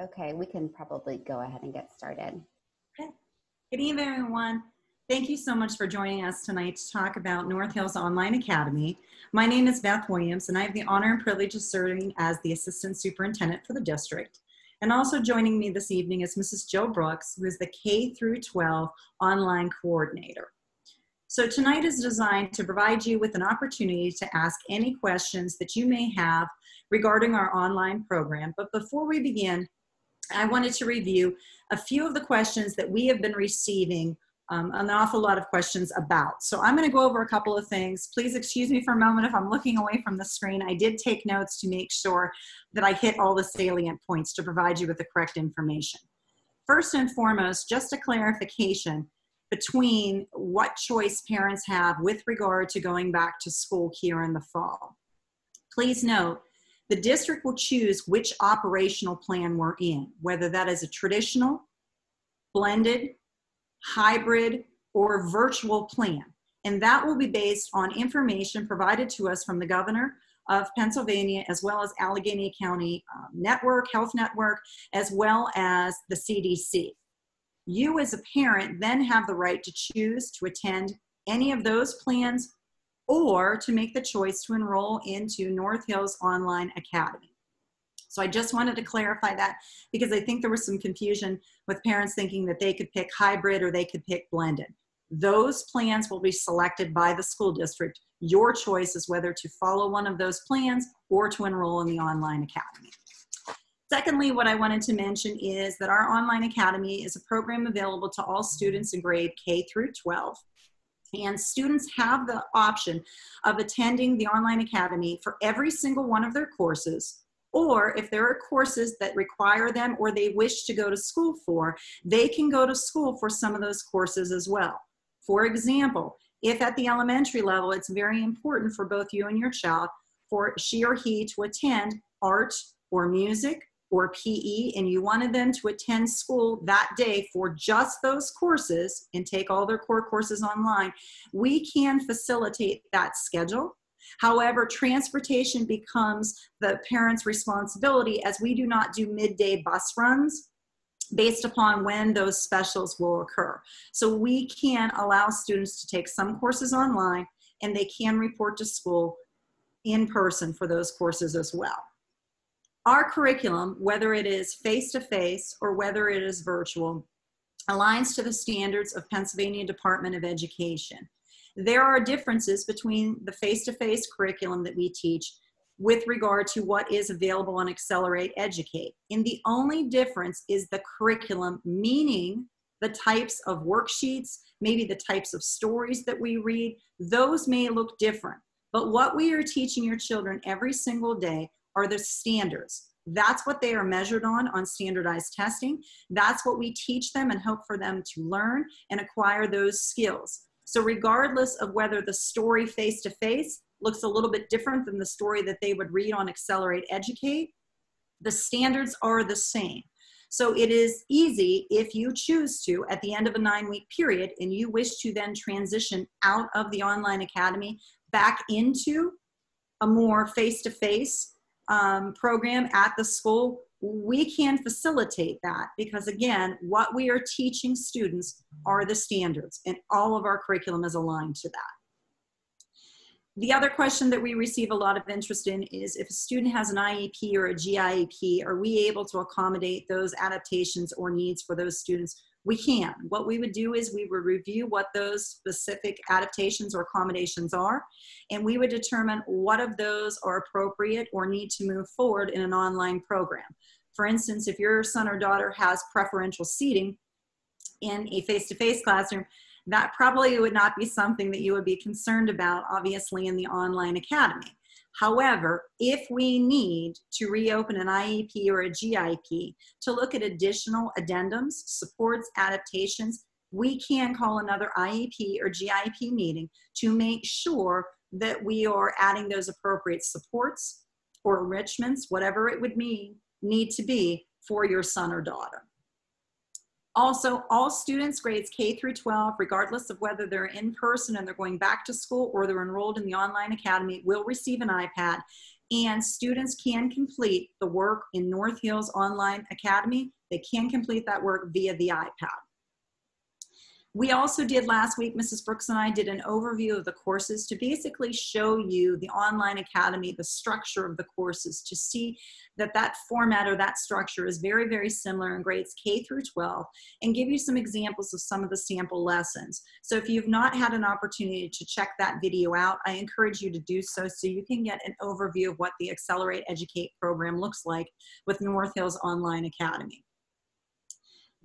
Okay, we can probably go ahead and get started. Okay. Good evening, everyone. Thank you so much for joining us tonight to talk about North Hills Online Academy. My name is Beth Williams, and I have the honor and privilege of serving as the Assistant Superintendent for the district. And also joining me this evening is Mrs. Jill Brooks, who is the K through 12 online coordinator. So tonight is designed to provide you with an opportunity to ask any questions that you may have regarding our online program. But before we begin, I wanted to review a few of the questions that we have been receiving um, an awful lot of questions about. So I'm going to go over a couple of things. Please excuse me for a moment if I'm looking away from the screen. I did take notes to make sure that I hit all the salient points to provide you with the correct information. First and foremost, just a clarification between what choice parents have with regard to going back to school here in the fall. Please note the district will choose which operational plan we're in, whether that is a traditional, blended, hybrid, or virtual plan. And that will be based on information provided to us from the governor of Pennsylvania, as well as Allegheny County um, Network, Health Network, as well as the CDC. You, as a parent, then have the right to choose to attend any of those plans or to make the choice to enroll into North Hills Online Academy. So I just wanted to clarify that because I think there was some confusion with parents thinking that they could pick hybrid or they could pick blended. Those plans will be selected by the school district. Your choice is whether to follow one of those plans or to enroll in the online academy. Secondly, what I wanted to mention is that our online academy is a program available to all students in grade K through 12. And students have the option of attending the online academy for every single one of their courses. Or if there are courses that require them or they wish to go to school for, they can go to school for some of those courses as well. For example, if at the elementary level, it's very important for both you and your child for she or he to attend art or music or PE and you wanted them to attend school that day for just those courses and take all their core courses online, we can facilitate that schedule. However, transportation becomes the parent's responsibility as we do not do midday bus runs based upon when those specials will occur. So we can allow students to take some courses online and they can report to school in person for those courses as well. Our curriculum, whether it is face-to-face or whether it is virtual, aligns to the standards of Pennsylvania Department of Education. There are differences between the face-to-face curriculum that we teach with regard to what is available on Accelerate Educate. And the only difference is the curriculum, meaning the types of worksheets, maybe the types of stories that we read, those may look different. But what we are teaching your children every single day are the standards. That's what they are measured on on standardized testing. That's what we teach them and hope for them to learn and acquire those skills. So regardless of whether the story face to face looks a little bit different than the story that they would read on Accelerate Educate, the standards are the same. So it is easy if you choose to at the end of a nine week period and you wish to then transition out of the online academy back into a more face to face um, program at the school, we can facilitate that because again, what we are teaching students are the standards and all of our curriculum is aligned to that. The other question that we receive a lot of interest in is if a student has an IEP or a GIEP, are we able to accommodate those adaptations or needs for those students we can. What we would do is we would review what those specific adaptations or accommodations are, and we would determine what of those are appropriate or need to move forward in an online program. For instance, if your son or daughter has preferential seating in a face-to-face classroom, that probably would not be something that you would be concerned about, obviously, in the online academy. However, if we need to reopen an IEP or a GIP to look at additional addendums, supports, adaptations, we can call another IEP or GIP meeting to make sure that we are adding those appropriate supports or enrichments, whatever it would mean, need to be for your son or daughter. Also, all students grades K through 12, regardless of whether they're in person and they're going back to school or they're enrolled in the online academy, will receive an iPad. and students can complete the work in North Hills Online Academy. They can complete that work via the iPad. We also did last week, Mrs. Brooks and I did an overview of the courses to basically show you the online academy, the structure of the courses to see that that format or that structure is very, very similar in grades K through 12 and give you some examples of some of the sample lessons. So if you've not had an opportunity to check that video out, I encourage you to do so so you can get an overview of what the Accelerate Educate program looks like with North Hills Online Academy.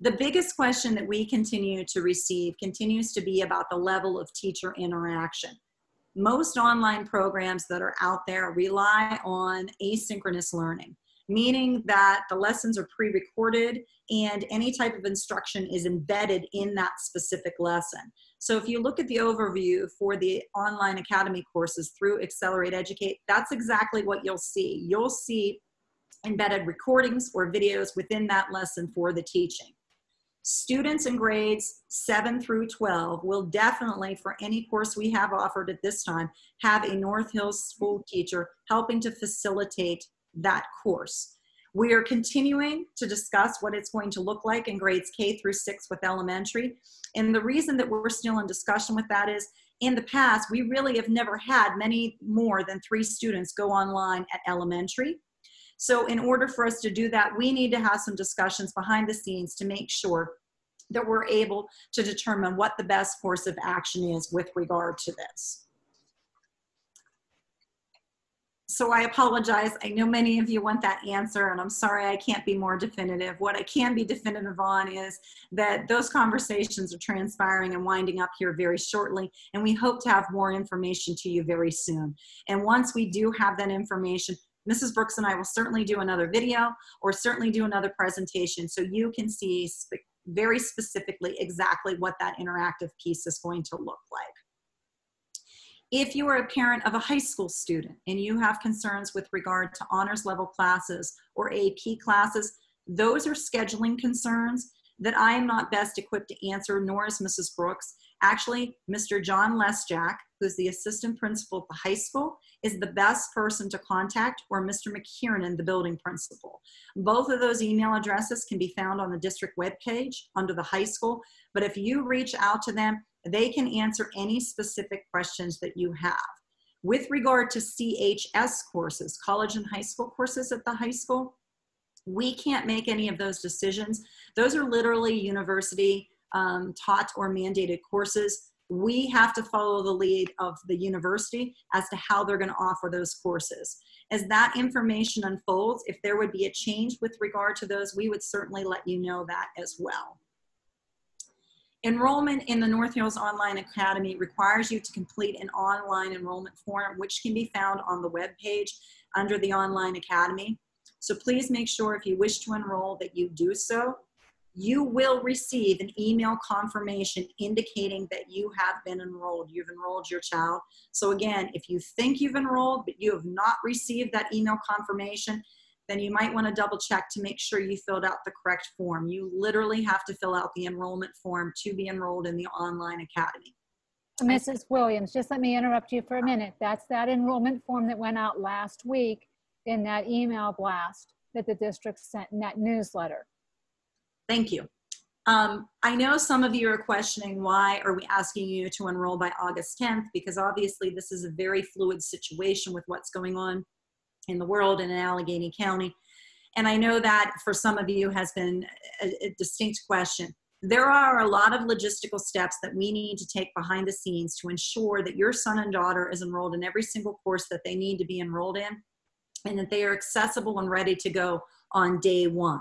The biggest question that we continue to receive continues to be about the level of teacher interaction. Most online programs that are out there rely on asynchronous learning, meaning that the lessons are pre-recorded and any type of instruction is embedded in that specific lesson. So if you look at the overview for the online academy courses through Accelerate Educate, that's exactly what you'll see. You'll see embedded recordings or videos within that lesson for the teaching. Students in grades 7 through 12 will definitely, for any course we have offered at this time, have a North Hills school teacher helping to facilitate that course. We are continuing to discuss what it's going to look like in grades K through 6 with elementary. And the reason that we're still in discussion with that is in the past, we really have never had many more than three students go online at elementary. So in order for us to do that, we need to have some discussions behind the scenes to make sure that we're able to determine what the best course of action is with regard to this. So I apologize. I know many of you want that answer, and I'm sorry I can't be more definitive. What I can be definitive on is that those conversations are transpiring and winding up here very shortly, and we hope to have more information to you very soon. And once we do have that information, Mrs. Brooks and I will certainly do another video or certainly do another presentation so you can see very specifically exactly what that interactive piece is going to look like. If you are a parent of a high school student and you have concerns with regard to honors level classes or AP classes, those are scheduling concerns that I am not best equipped to answer, nor is Mrs. Brooks. Actually, Mr. John Lesjak, who's the assistant principal at the high school, is the best person to contact, or Mr. McKiernan, the building principal. Both of those email addresses can be found on the district webpage under the high school, but if you reach out to them, they can answer any specific questions that you have. With regard to CHS courses, college and high school courses at the high school, we can't make any of those decisions. Those are literally university um, taught or mandated courses. We have to follow the lead of the university as to how they're going to offer those courses. As that information unfolds, if there would be a change with regard to those, we would certainly let you know that as well. Enrollment in the North Hills Online Academy requires you to complete an online enrollment form, which can be found on the web page under the Online Academy. So please make sure if you wish to enroll that you do so you will receive an email confirmation indicating that you have been enrolled. You've enrolled your child. So again, if you think you've enrolled, but you have not received that email confirmation, then you might want to double check to make sure you filled out the correct form. You literally have to fill out the enrollment form to be enrolled in the online academy. Mrs. Williams, just let me interrupt you for a minute. That's that enrollment form that went out last week in that email blast that the district sent in that newsletter. Thank you. Um, I know some of you are questioning why are we asking you to enroll by August 10th because obviously this is a very fluid situation with what's going on in the world and in Allegheny County. And I know that for some of you has been a, a distinct question. There are a lot of logistical steps that we need to take behind the scenes to ensure that your son and daughter is enrolled in every single course that they need to be enrolled in and that they are accessible and ready to go on day one.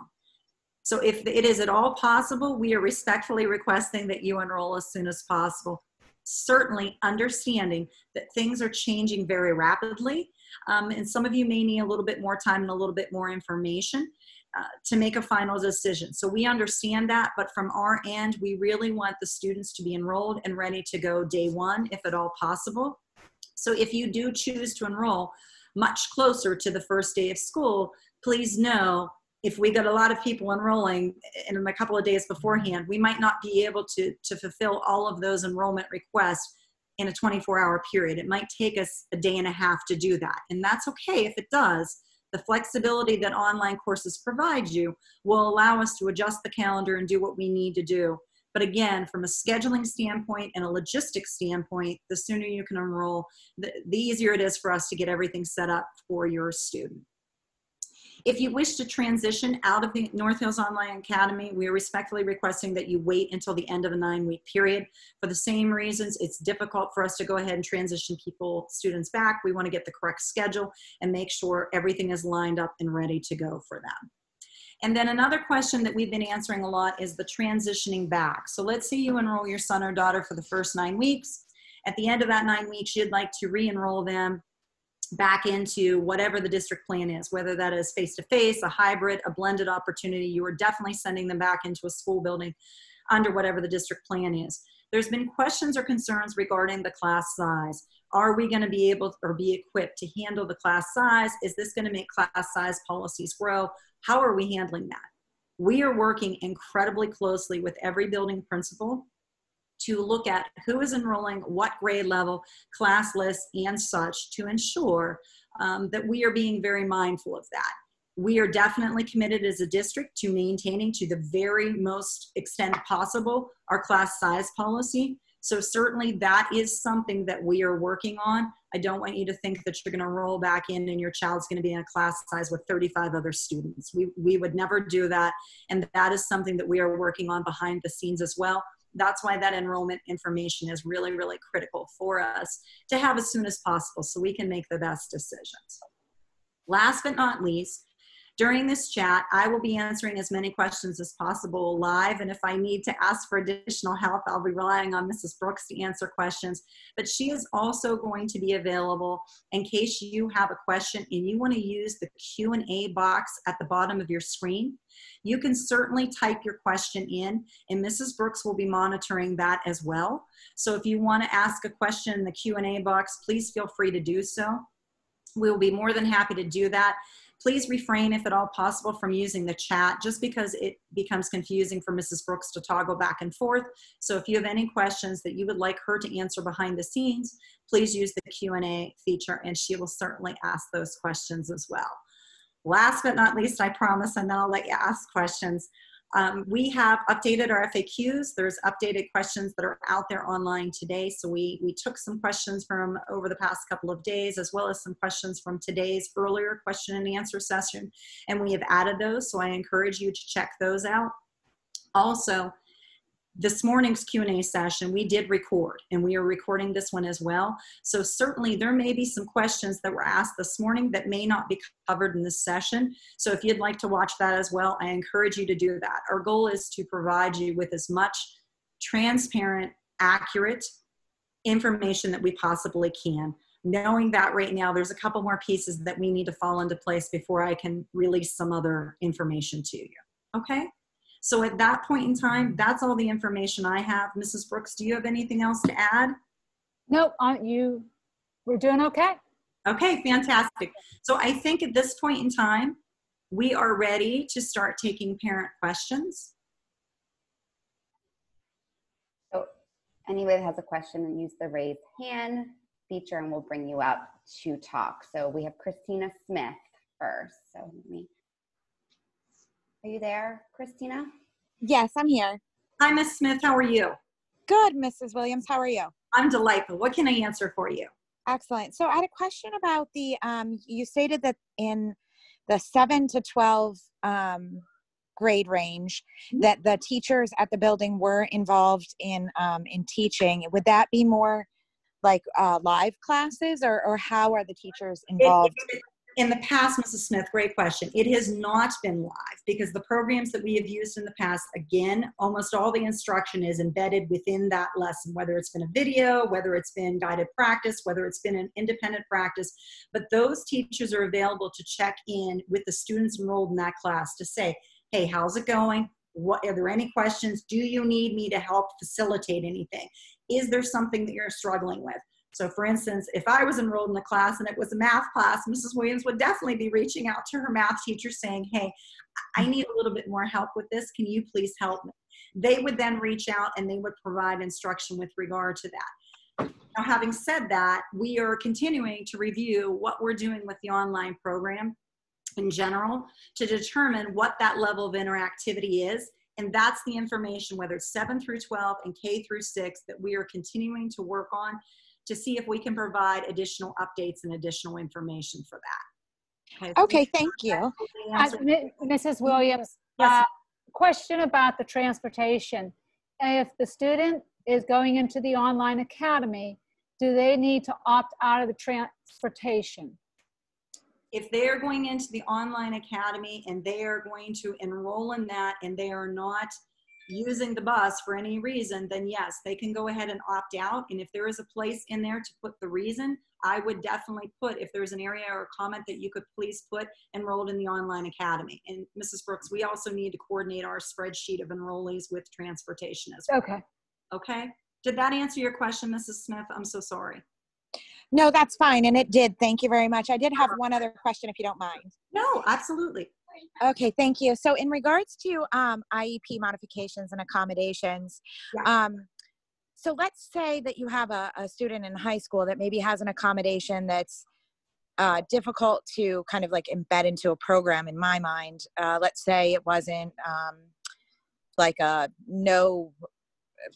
So if it is at all possible, we are respectfully requesting that you enroll as soon as possible. Certainly understanding that things are changing very rapidly. Um, and some of you may need a little bit more time and a little bit more information uh, to make a final decision. So we understand that, but from our end, we really want the students to be enrolled and ready to go day one, if at all possible. So if you do choose to enroll much closer to the first day of school, please know if we got a lot of people enrolling in a couple of days beforehand, we might not be able to, to fulfill all of those enrollment requests in a 24 hour period. It might take us a day and a half to do that. And that's okay if it does. The flexibility that online courses provide you will allow us to adjust the calendar and do what we need to do. But again, from a scheduling standpoint and a logistics standpoint, the sooner you can enroll, the, the easier it is for us to get everything set up for your student. If you wish to transition out of the North Hills Online Academy, we are respectfully requesting that you wait until the end of a nine week period. For the same reasons, it's difficult for us to go ahead and transition people, students back. We want to get the correct schedule and make sure everything is lined up and ready to go for them. And then another question that we've been answering a lot is the transitioning back. So let's say you enroll your son or daughter for the first nine weeks. At the end of that nine weeks, you'd like to re-enroll them back into whatever the district plan is, whether that is face to face, a hybrid, a blended opportunity. You are definitely sending them back into a school building under whatever the district plan is. There's been questions or concerns regarding the class size. Are we going to be able or be equipped to handle the class size? Is this going to make class size policies grow? How are we handling that? We are working incredibly closely with every building principal to look at who is enrolling, what grade level, class list, and such to ensure um, that we are being very mindful of that. We are definitely committed as a district to maintaining to the very most extent possible our class size policy. So certainly that is something that we are working on. I don't want you to think that you're going to roll back in and your child's going to be in a class size with 35 other students. We, we would never do that. And that is something that we are working on behind the scenes as well that's why that enrollment information is really, really critical for us to have as soon as possible so we can make the best decisions. Last but not least, during this chat, I will be answering as many questions as possible live, and if I need to ask for additional help, I'll be relying on Mrs. Brooks to answer questions. But she is also going to be available in case you have a question and you want to use the Q&A box at the bottom of your screen. You can certainly type your question in, and Mrs. Brooks will be monitoring that as well. So if you want to ask a question in the Q&A box, please feel free to do so. We will be more than happy to do that. Please refrain, if at all possible, from using the chat just because it becomes confusing for Mrs. Brooks to toggle back and forth. So if you have any questions that you would like her to answer behind the scenes, please use the Q&A feature and she will certainly ask those questions as well. Last but not least, I promise, and then I'll let you ask questions. Um, we have updated our FAQs. There's updated questions that are out there online today. So we, we took some questions from over the past couple of days, as well as some questions from today's earlier question and answer session. And we have added those. So I encourage you to check those out. Also, this morning's q&a session we did record and we are recording this one as well. So certainly there may be some questions that were asked this morning that may not be covered in this session. So if you'd like to watch that as well i encourage you to do that. Our goal is to provide you with as much transparent accurate information that we possibly can. Knowing that right now there's a couple more pieces that we need to fall into place before i can release some other information to you. Okay so at that point in time, that's all the information I have. Mrs. Brooks, do you have anything else to add? Nope, uh, you, we're doing okay. Okay, fantastic. So I think at this point in time, we are ready to start taking parent questions. So anybody that has a question, use the raise hand feature and we'll bring you up to talk. So we have Christina Smith first. So let me are you there, Christina? Yes, I'm here. Hi, Miss Smith. How are you? Good, Mrs. Williams. How are you? I'm delightful. What can I answer for you? Excellent. So I had a question about the, um, you stated that in the 7 to 12 um, grade range Mhm. that the teachers at the building were involved in um, in teaching would that be more like uh, live classes or, or how are the teachers It- involved it- in the past, Mrs. Smith, great question. It has not been live because the programs that we have used in the past, again, almost all the instruction is embedded within that lesson, whether it's been a video, whether it's been guided practice, whether it's been an independent practice. But those teachers are available to check in with the students enrolled in that class to say, hey, how's it going? What, are there any questions? Do you need me to help facilitate anything? Is there something that you're struggling with? So for instance, if I was enrolled in a class and it was a math class, Mrs. Williams would definitely be reaching out to her math teacher saying, hey, I need a little bit more help with this. Can you please help me? They would then reach out and they would provide instruction with regard to that. Now, having said that, we are continuing to review what we're doing with the online program in general to determine what that level of interactivity is. And that's the information, whether it's 7 through 12 and K through 6, that we are continuing to work on to see if we can provide additional updates and additional information for that. Okay, thank you. Uh, Mrs. Williams, Yes. uh, question about the transportation. If the student is going into the online academy, do they need to opt out of the transportation? if they are going into the online academy and they are going to enroll in that and they are not using the bus for any reason, then yes, they can go ahead and opt out. And if there is a place in there to put the reason, I would definitely put, if there's an area or comment that you could please put enrolled in the online academy. And Mrs. Brooks, we also need to coordinate our spreadsheet of enrollees with transportation as well. Okay, Okay? Did that answer your question, Mrs. Smith? I'm so sorry. No, that's fine. And it did. Thank you very much. I did have one other question if you don't mind. No, absolutely. Okay, thank you. So in regards to um, IEP modifications and accommodations, Yeah. um, so let's say that you have a, a student in high school that maybe has an accommodation that's uh, difficult to kind of like embed into a program in my mind. Uh, let's say it wasn't um, like a no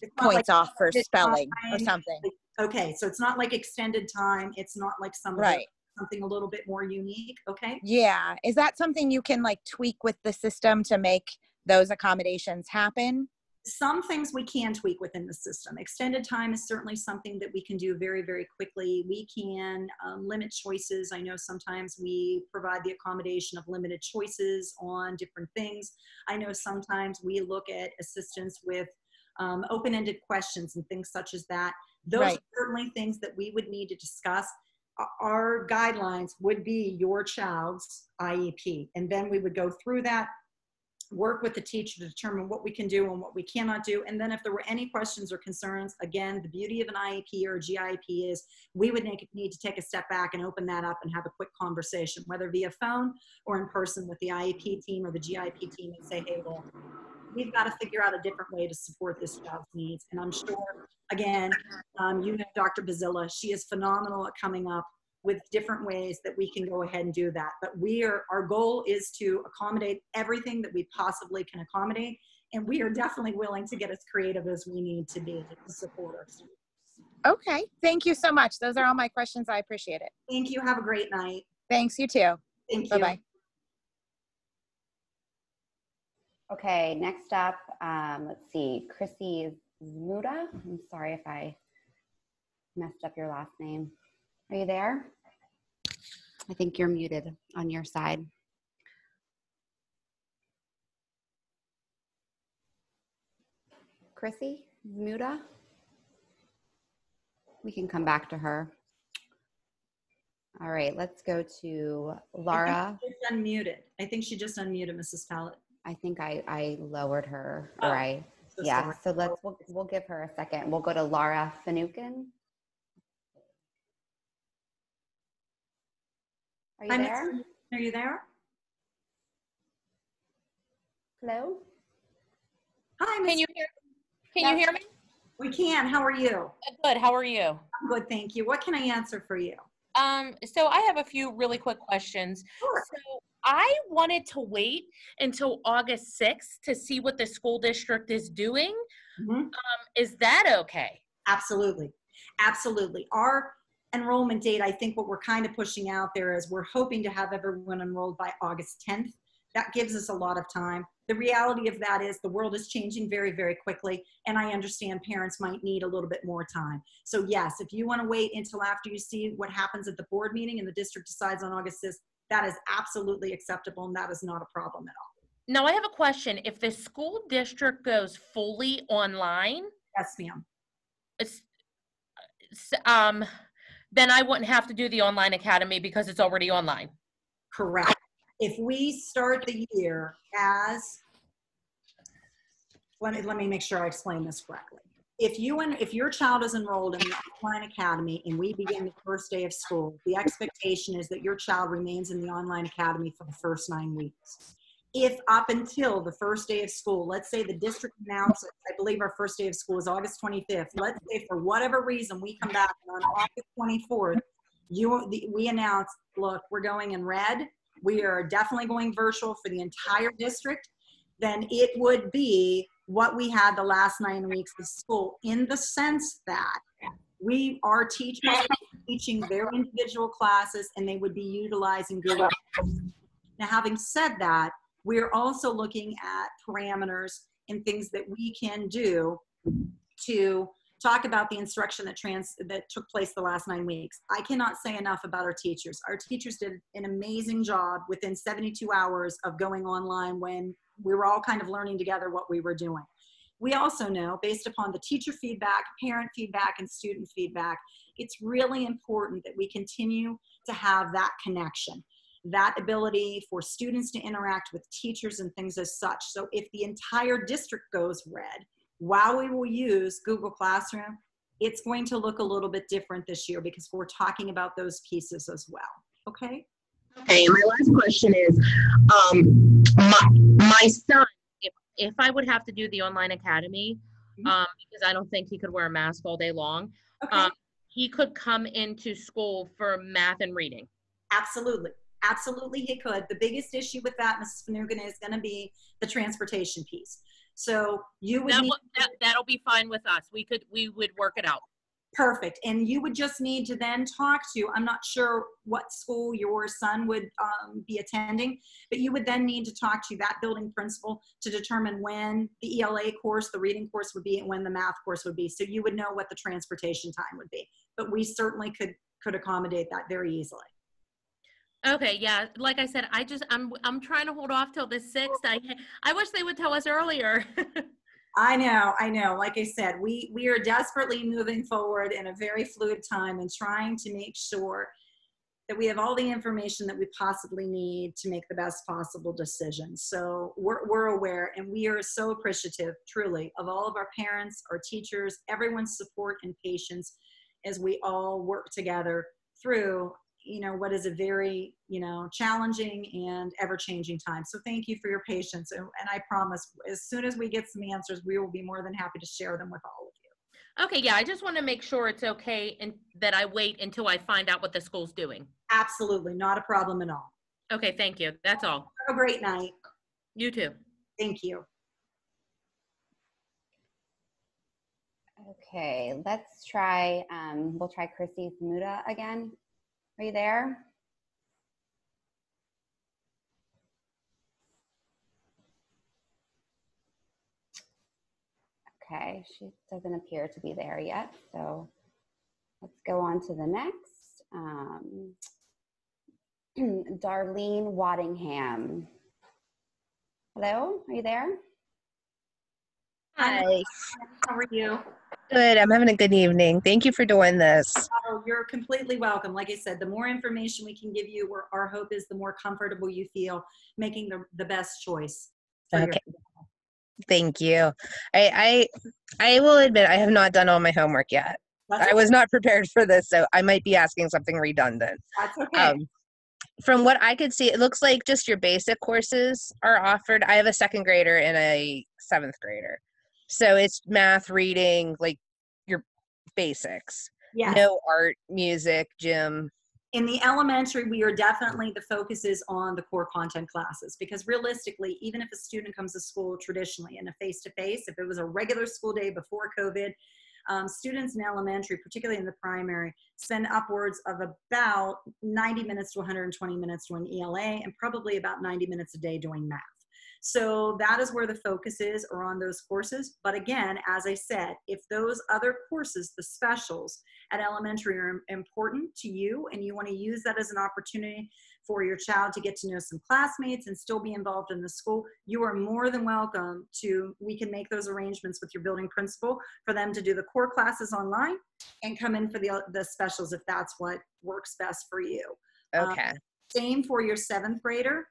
It's not like points off for spelling or something. Okay, so it's not like extended time. It's not like some Right. Something a little bit more unique. Okay. Yeah. Is that something you can like tweak with the system to make those accommodations happen? Some things we can tweak within the system. Extended time is certainly something that we can do very, very quickly. We can um, limit choices. I know sometimes we provide the accommodation of limited choices on different things. I know sometimes we look at assistance with um, open-ended questions and things such as that. Those Right. are certainly things that we would need to discuss. Our- guidelines would be your child's IEP, and then we would go through that, work with the teacher to determine what we can do and what we cannot do. And then if there were any questions or concerns, again, the beauty of an IEP or a GIP is we would make, need to take a step back and open that up and have a quick conversation, whether via phone or in person with the IEP team or the GIP team and say, hey, well, we've got to figure out a different way to support this child's needs. And I'm sure, again, um, you know Dr. Bazilla, she is phenomenal at coming up with different ways that we can go ahead and do that. But we are, our goal is to accommodate everything that we possibly can accommodate. And we are definitely willing to get as creative as we need to be to support our students. Okay. Thank you so much. Those are all my questions. I appreciate it. Thank you. Have a great night. Thanks. You too. Thank you. Bye bye. Okay, next up, um, let's see, Chrissy Zmuda. I'm sorry if I messed up your last name. Are you there? I think you're muted on your side. Chrissy Zmuda? We can come back to her. All right, let's go to Laura. Just unmuted. I think she just unmuted Mrs. Pallet. I think I, I lowered her, or Oh, I, So yeah, sorry. so let's, we'll, we'll give her a second. We'll go to Laura Fanukin. Are you Hi, there? Miss- Are you there? Hello? Hi, Miss. Can you hear? Can Yeah. you hear me? We can. How are you? Good. How are you? I'm good, thank you. What can I answer for you? Um, so I have a few really quick questions. Sure. So I wanted to wait until August 6th to see what the school district is doing. Mhm. Is that okay? Absolutely. Absolutely. Our enrollment date, I think what we're kind of pushing out there is we're hoping to have everyone enrolled by August 10th. That gives us a lot of time. The reality of that is the world is changing very, very quickly, and I understand parents might need a little bit more time. So, yes, if you want to wait until after you see what happens at the board meeting and the district decides on August 6th, that is absolutely acceptable and that is not a problem at all. Now I have a question. If the school district goes fully online, Yes, ma'am. it's- um, then I wouldn't have to do the online academy because it's already online. Correct. If we start the year as, let me, let me make sure I explain this correctly. If you and, if your child is enrolled in the online academy and we begin the first day of school, the expectation is that your child remains in the online academy for the first nine weeks. If up until the first day of school, let's say the district announces, I believe our first day of school is August 25th. Let's say for whatever reason we come back on August 24th, you the, we announce, look, we're going in red. We are definitely going virtual for the entire district. Then it would be what we had the last nine weeks of school in the sense that we our teachers are teaching their individual classes and they would be utilizing Google. Now, having said that, we're also looking at parameters and things that we can do to talk about the instruction that trans that took place the last nine weeks. I cannot say enough about our teachers. Our teachers did an amazing job within 72 hours of going online when we were all kind of learning together what we were doing. We also know, based upon the teacher feedback, parent feedback, and student feedback, it's really important that we continue to have that connection, that ability for students to interact with teachers and things as such. So if the entire district goes red, while we will use Google Classroom, it's going to look a little bit different this year because we're talking about those pieces as well. Okay? Okay, and my last question is, um, my, my son, If, if I would have to do the online academy, Mhm. um, because I don't think he could wear a mask all day long, Okay. um, he could come into school for math and reading. Absolutely. Absolutely, he could. The biggest issue with that, Mrs. Fanugan, is going to be the transportation piece. So you would That, need, will- that, that'll be fine with us. We could, we would work it out. perfect. And you would just need to then talk to, I'm not sure what school your son would um, be attending, but you would then need to talk to that building principal to determine when the ELA course, the reading course would be, and when the math course would be. So you would know what the transportation time would be. But we certainly could, could accommodate that very easily. Okay, yeah, like I said, I just, I'm, I'm trying to hold off till the sixth. I, I wish they would tell us earlier. I know, I know. Like I said, we we are desperately moving forward in a very fluid time and trying to make sure that we have all the information that we possibly need to make the best possible decision. So we're we're aware and we are so appreciative, truly, of all of our parents, our teachers, everyone's support and patience as we all work together through you know what is a very you know challenging and ever changing time so thank you for your patience and, and i promise as soon as we get some answers we will be more than happy to share them with all of you Okay, yeah, I just want to make sure it's okay and that I wait until I find out what the school's doing. absolutely not a problem at all Okay, thank you. That's all. have a great night You too. thank you Okay, let's try, um, we'll try Chrissy Zmuda again. Are you there? Okay, she doesn't appear to be there yet, so let's go on to the next. Um, Darlene Waddingham. Hello, are you there? Hi, how are you good. I'm having a good evening. Thank you for doing this. oh, you're completely welcome like i said the more information we can give you we're, our hope is the more comfortable you feel making the, the best choice Okay. Thank you. I, I I will admit I have not done all my homework yet. that's, I was not prepared for this, so I might be asking something redundant. that's okay Um, from what I could see, it looks like just your basic courses are offered. I have a second grader and a seventh grader, so it's math, reading, like your basics. yes. No art, music, gym. in the elementary, we are definitely the focus is on the core content classes because realistically, even if a student comes to school traditionally in a face to face, if it was a regular school day before COVID, um, students in elementary, particularly in the primary, spend upwards of about 90 minutes to 120 minutes doing ELA and probably about 90 minutes a day doing math. So that is where the focus is or on those courses. But again, as I said, if those other courses, the specials at elementary are important to you and you want to use that as an opportunity for your child to get to know some classmates and still be involved in the school, you are more than welcome to, we can make those arrangements with your building principal for them to do the core classes online and come in for the, the specials if that's what works best for you. Um, Okay. Same for your seventh grader.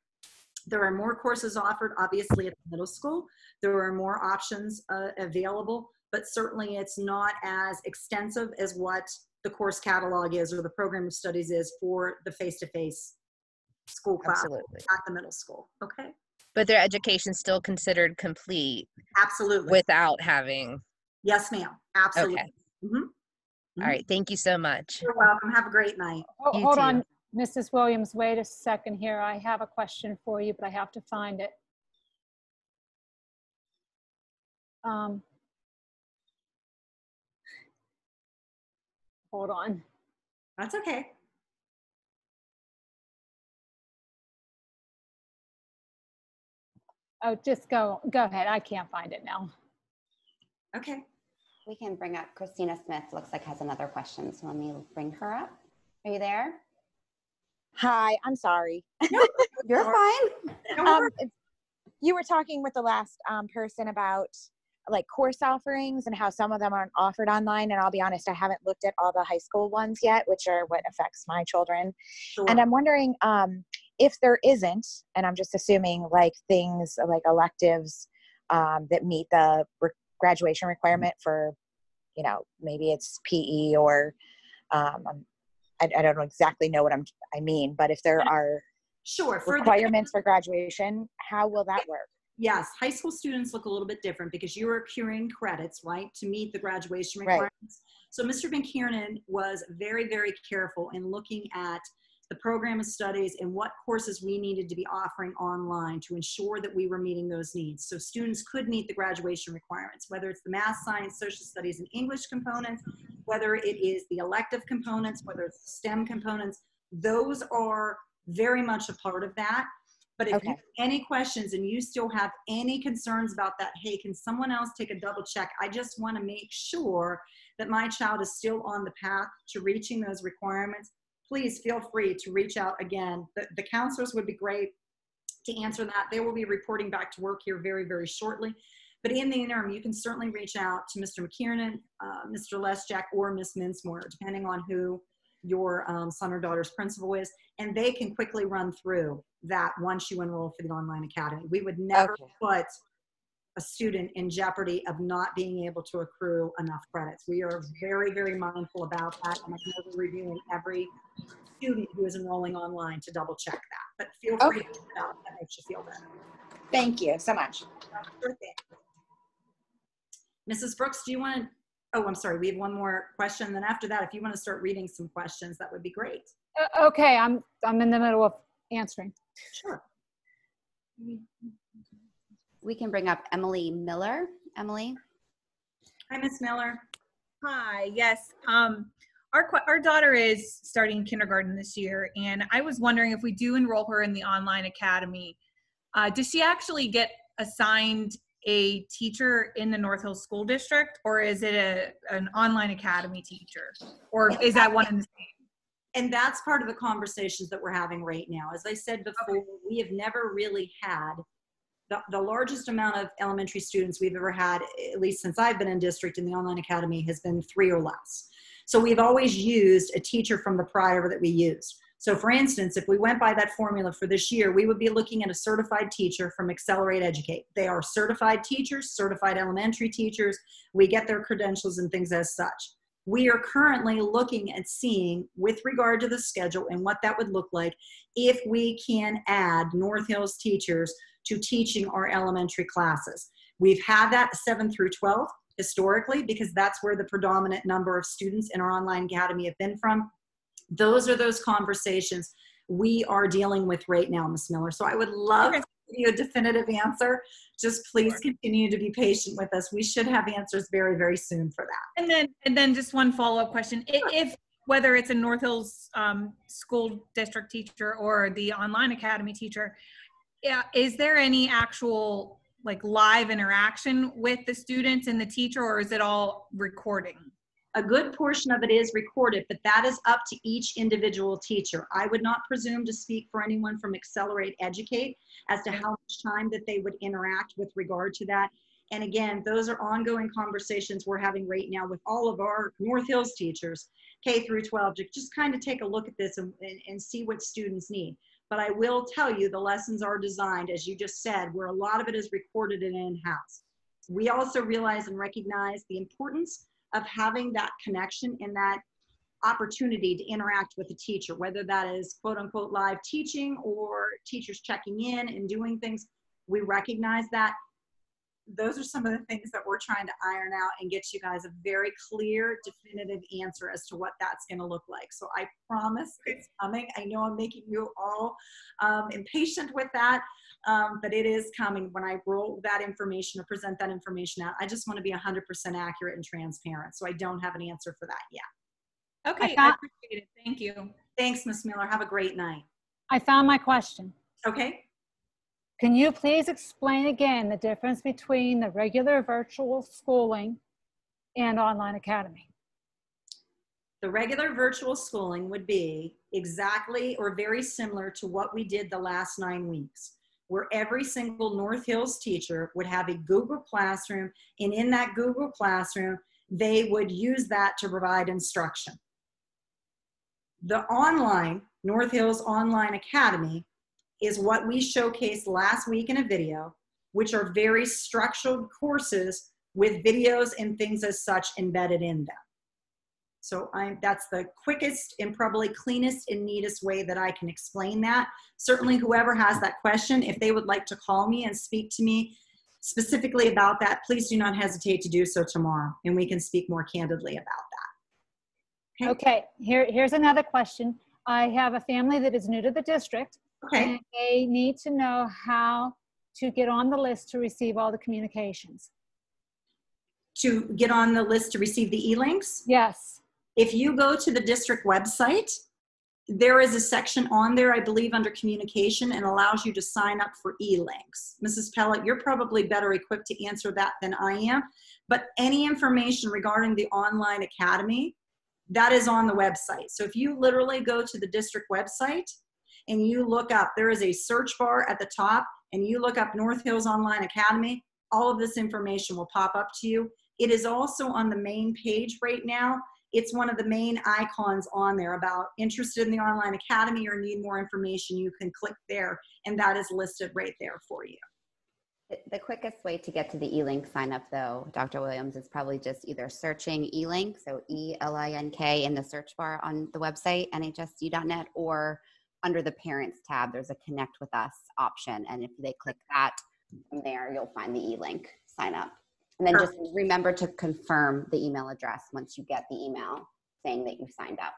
There are more courses offered, obviously, at the middle school. There are more options uh, available, but certainly it's not as extensive as what the course catalog is or the program of studies is for the face-to-face school class Absolutely. at the middle school. Okay? but their education's still considered complete Absolutely. without having. yes, ma'am. Absolutely. Okay. Mhm. All right. Thank you so much. You're welcome. Have a great night. Oh, You Hold too. on, Mrs. Williams, wait a second here. I have a question for you, but I have to find it. Um, Hold on. That's okay. Oh, just go, go ahead. I can't find it now. Okay. We can bring up Christina Smith, looks like has another question. So let me bring her up. Are you there? Hi, I'm sorry. No, You're fine. Um, you were talking with the last um, person about like course offerings and how some of them aren't offered online. And I'll be honest, I haven't looked at all the high school ones yet, which are what affects my children. Sure. And I'm wondering um, if there isn't, and I'm just assuming like things like electives um, that meet the re- graduation requirement for, you know, maybe it's PE or um, I'm- I, I don't know exactly know what I'm I mean, but if there are Sure. For the- requirements for graduation, how will that work? Yes, high school students look a little bit different because you are accruing credits, right, to meet the graduation Right. requirements. So Mr. Van Kiernan was very, very careful in looking at the program of studies and what courses we needed to be offering online to ensure that we were meeting those needs. So students could meet the graduation requirements, whether it's the math, science, social studies, and English components, whether it is the elective components, whether it's the STEM components, those are very much a part of that. But if you have any questions and you still have any concerns about that, hey, can someone else take a double check? I just want to make sure that my child is still on the path to reaching those requirements. Please feel free to reach out again. The, the counselors would be great to answer that. They will be reporting back to work here very, very shortly. But in the interim, you can certainly reach out to Mr. McKiernan, uh, Mr. Lesjak, or Ms. Minsmore, depending on who your um, son or daughter's principal is, and they can quickly run through that once you enroll for the online academy. We would never Okay. put a student in jeopardy of not being able to accrue enough credits. We are very, very mindful about that, and I know we're reviewing every student who is enrolling online to double check that. But feel free to Okay. check it out if that makes you feel better. Thank you so much. Sure. Mrs. Brooks, do you want to, oh, I'm sorry, we have one more question. Then after that, if you want to start reading some questions, that would be great. Uh, Okay, I'm, I'm in the middle of answering. Sure. We can bring up Emily Miller. Emily? Hi, Ms. Miller. Hi, yes. Um, our, our daughter is starting kindergarten this year, and I was wondering if we do enroll her in the online academy, uh, does she actually get assigned a teacher in the North Hills School District, or is it a, an online academy teacher? Or is that one and the same? And that's part of the conversations that we're having right now. As I said before, we have never really had the, the largest amount of elementary students we've ever had, at least since I've been in district in the online academy, has been three or less. So we've always used a teacher from the prior that we used. So for instance, if we went by that formula for this year, we would be looking at a certified teacher from Accelerate Educate. They are certified teachers, certified elementary teachers. We get their credentials and things as such. We are currently looking at seeing, with regard to the schedule and what that would look like, if we can add North Hills teachers to teaching our elementary classes. We've had that 7 through 12 historically because that's where the predominant number of students in our online academy have been from. Those are those conversations we are dealing with right now, Ms. Miller. So I would love Okay. to give you a definitive answer. Just please continue to be patient with us. We should have answers very, very soon for that. And then, and then just one follow-up question. I- If, whether it's a North Hills um, School District teacher or the online academy teacher, yeah, is there any actual like live interaction with the students and the teacher, or is it all recording? a good portion of it is recorded, but that is up to each individual teacher. I would not presume to speak for anyone from Accelerate Educate as to how much time that they would interact with regard to that. And again, those are ongoing conversations we're having right now with all of our North Hills teachers, K through 12, to just kind of take a look at this and, and, and see what students need. But I will tell you, the lessons are designed, as you just said, where a lot of it is recorded and in-house. We also realize and recognize the importance of having that connection and that opportunity to interact with a teacher, whether that is quote unquote live teaching or teachers checking in and doing things. We recognize that. Those are some of the things that we're trying to iron out and get you guys a very clear, definitive answer as to what that's going to look like. So I promise it's coming. I know I'm making you all um, impatient with that, um, but it is coming when I roll that information or present that information out. I just want to be 100% accurate and transparent. So I don't have an answer for that yet. Okay, I, thought- appreciate it. Thank you. Thanks, Ms. Miller. Have a great night. I found my question. Okay. Can you please explain again the difference between the regular virtual schooling and online academy? The regular virtual schooling would be exactly or very similar to what we did the last nine weeks, where every single North Hills teacher would have a Google Classroom, and in that Google Classroom, they would use that to provide instruction. The online, North Hills Online Academy, is what we showcased last week in a video, which are very structured courses with videos and things as such embedded in them. So I'm, that's the quickest and probably cleanest and neatest way that I can explain that. Certainly whoever has that question, if they would like to call me and speak to me specifically about that, please do not hesitate to do so tomorrow and we can speak more candidly about that. Okay, here, here's another question. I have a family that is new to the district Okay, they need to know how to get on the list to receive all the communications. to get on the list to receive the e-links, Yes, if you go to the district website, there is a section on there, I believe, under communication and allows you to sign up for e-links. Mrs. Pellet, you're probably better equipped to answer that than I am. But any information regarding the online academy, that is on the website. So if you literally go to the district website and you look up, there is a search bar at the top and you look up North Hills Online Academy, all of this information will pop up to you. It is also on the main page right now it's one of the main icons on there about interested in the online academy or need more information you can click there and that is listed right there for you The- quickest way to get to the e-link sign up though, Dr. Williams, is probably just either searching e-link, so E-L-I-N-K in the search bar on the website, nhsd.net, or under the parents tab, there's a connect with us option. And if they click that from there, you'll find the e-link sign up. And then just remember to confirm the email address once you get the email saying that you signed up.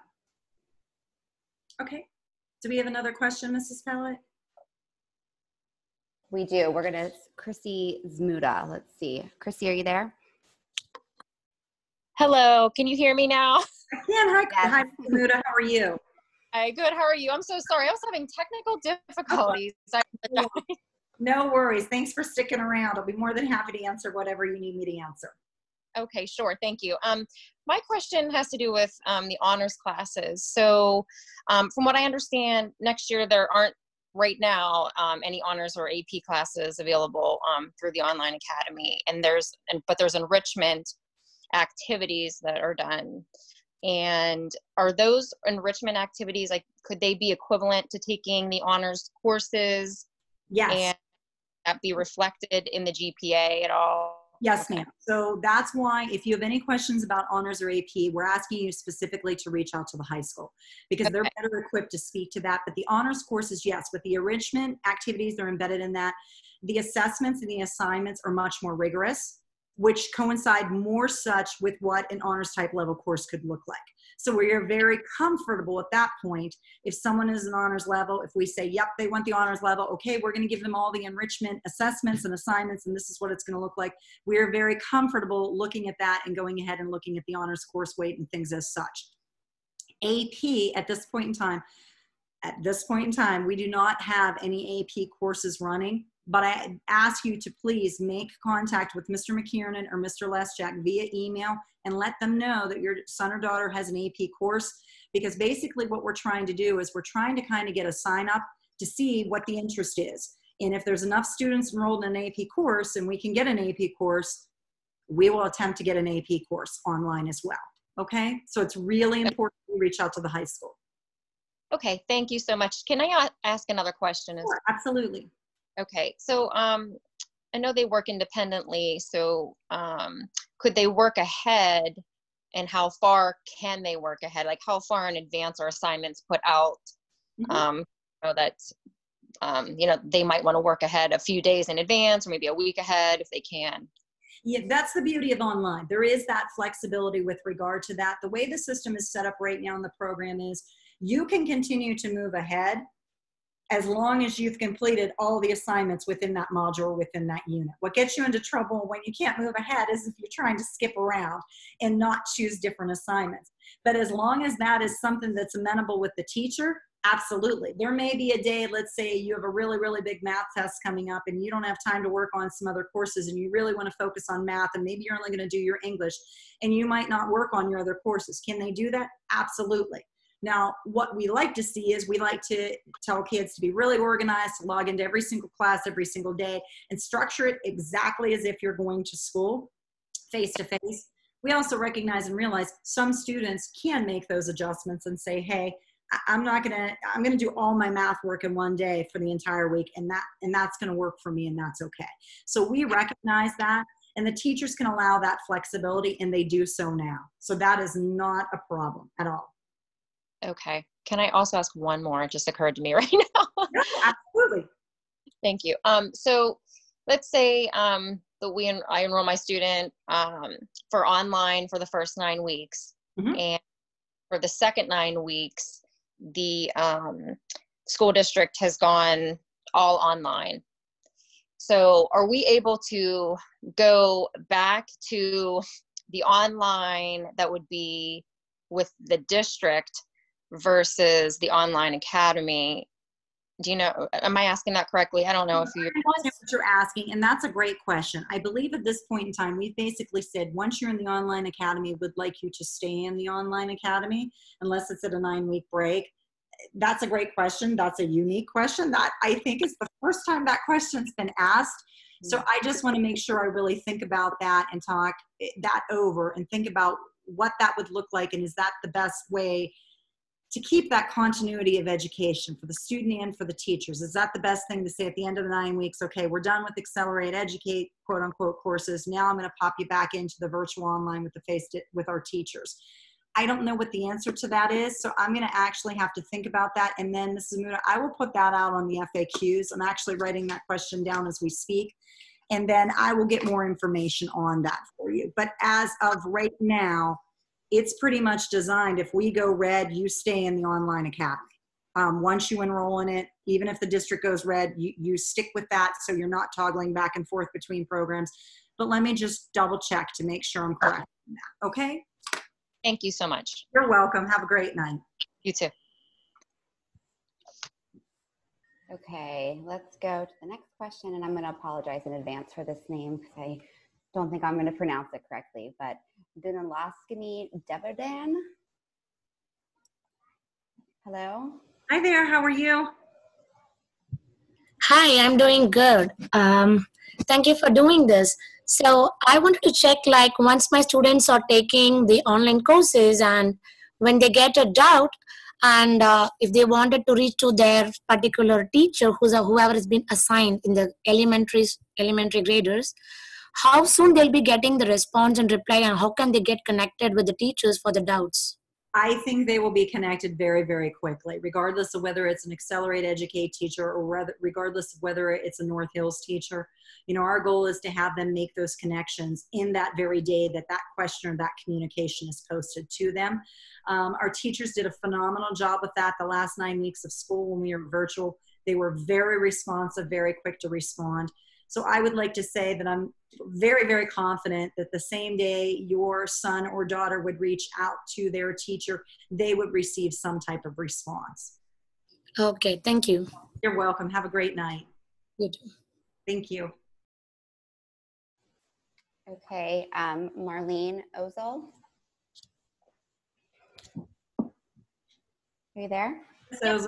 okay do we have another question mrs pellet We do. We're gonna, Chrissy Zmuda, let's see. Chrissy, are you there? Hello, can you hear me now? i can hi, Yes. hi Zmuda. how are you Hi, good. How are you? I'm so sorry. I was having technical difficulties. No worries thanks for sticking around i'll be more than happy to answer whatever you need me to answer Okay, sure. Thank you. Um, my question has to do with um, the honors classes. So, um, from what I understand, next year there aren't right now um, any honors or AP classes available um, through the online academy, and there's and but there's enrichment activities that are done. And are those enrichment activities like could they be equivalent to taking the honors courses yes and that be reflected in the GPA at all? Yes, Okay. ma'am. So that's why if you have any questions about honors or AP, we're asking you specifically to reach out to the high school because they're better equipped to speak to that. But the honors courses, yes, with the enrichment activities, they're embedded in that. The assessments and the assignments are much more rigorous, which coincide more such with what an honors type level course could look like. So we are very comfortable at that point. If someone is an honors level, if we say, yep, they want the honors level, okay, we're going to give them all the enrichment assessments and assignments, and this is what it's going to look like we are very comfortable looking at that and going ahead and looking at the honors course weight and things as such. AP at this point in time, at this point in time, we do not have any AP courses running, but I ask you to please make contact with Mr. McKiernan or Mr. Lesjak via email and let them know that your son or daughter has an AP course. Because basically what we're trying to do is we're trying to kind of get a sign up to see what the interest is. And if there's enough students enrolled in an AP course and we can get an AP course, we will attempt to get an AP course online as well. Okay? So it's really important to reach out to the high school. Okay, thank you so much. Can I ask another question? Sure, absolutely. Okay, so um, I know they work independently, so um, could they work ahead and how far can they work ahead? Like how far in advance are assignments put out? Mhm. Um, so that um, you know, they might want to work ahead a few days in advance or maybe a week ahead if they can. Yeah, that's the beauty of online. There is that flexibility with regard to that. The way the system is set up right now in the program is you can continue to move ahead as long as you've completed all the assignments within that module within that unit. What gets you into trouble when you can't move ahead is if you're trying to skip around and not choose different assignments. But as long as that is something that's amenable with the teacher, absolutely. There may be a day, let's say you have a really, really big math test coming up and you don't have time to work on some other courses and you really want to focus on math and maybe you're only going to do your English and you might not work on your other courses. Can they do that? Absolutely. Now, what we like to see is we like to tell kids to be really organized, to log into every single class every single day, and structure it exactly as if you're going to school face to face. We also recognize and realize some students can make those adjustments and say, hey, I'm not gonna I'm gonna do all my math work in one day for the entire week and that and that's gonna work for me and that's okay. So we recognize that and the teachers can allow that flexibility and they do so now. So that is not a problem at all. Okay. Can I also ask one more? It just occurred to me right now. No, absolutely. Thank you. Um, so let's say um, that we en- I enroll my student um, for online for the first nine weeks, Mhm. and for the second nine weeks, the um, school district has gone all online. So, are we able to go back to the online that would be with the district versus the online academy? Do you know? Am I asking that correctly? I don't know if you. I understand what you're asking, and that's a great question. I believe at this point in time, we've basically said once you're in the online academy, we'd like you to stay in the online academy unless it's at a nine week break. That's a great question. That's a unique question. That I think is the first time that question's been asked. So mm-hmm. I just want to make sure I really think about that and talk eh, that over and think about what that would look like and is that the best way to keep that continuity of education for the student and for the teachers. Is that the best thing to say at the end of the nine weeks? Okay we're done with accelerate educate quote unquote courses. Now i'm going to pop you back into the virtual online with the face to, with our teachers. I don't know what the answer to that is so i'm going to actually have to think about that. And then mrs Zmuda i will put that out on the faqs i'm actually writing that question down as we speak and then i will get more information on that for you. But as of right now it's pretty much designed if we go red you stay in the online academy um, once you enroll in it even if the district goes red you, you stick with that so you're not toggling back and forth between programs but let me just double check to make sure i'm correct in that okay Thank you so much. you're welcome have a great night You too. Okay, let's go to the next question, and I'm going to apologize in advance for this name because I don't think I'm going to pronounce it correctly. But Dunalaskini Devardan. Hello. hi there how are you Hi, I'm doing good. Um, thank you for doing this. So I wanted to check like once my students are taking the online courses and when they get a doubt and uh, if they wanted to reach to their particular teacher who's a, whoever has been assigned in the elementary elementary graders how soon they'll be getting the response and reply and how can they get connected with the teachers for the doubts I think they will be connected very, very quickly, regardless of whether it's an Accelerate Educate teacher or rather, regardless of whether it's a North Hills teacher. You know, our goal is to have them make those connections in that very day that that question or that communication is posted to them. Um, our teachers did a phenomenal job with that the last nine weeks of school when we were virtual. They were very responsive, very quick to respond. So I would like to say that I'm very, very confident that the same day your son or daughter would reach out to their teacher, they would receive some type of response. okay thank you You're welcome. Have a great night. you too. Thank you. Okay, um, Marlene Ozel. Are you there? So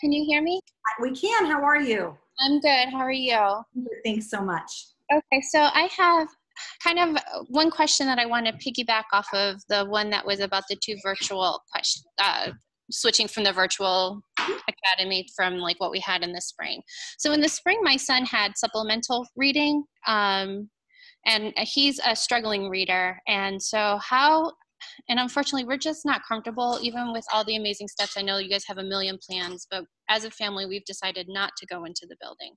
Can you hear me? we can. How are you? I'm good. How are you? Thanks so much. Okay, so I have kind of one question that I want to piggyback off of the one that was about the two virtual question, uh, switching from the virtual academy from like what we had in the spring. So in the spring, my son had supplemental reading, um, and he's a struggling reader. And so how and unfortunately, we're just not comfortable, even with all the amazing steps. I know you guys have a million plans, but as a family, we've decided not to go into the building.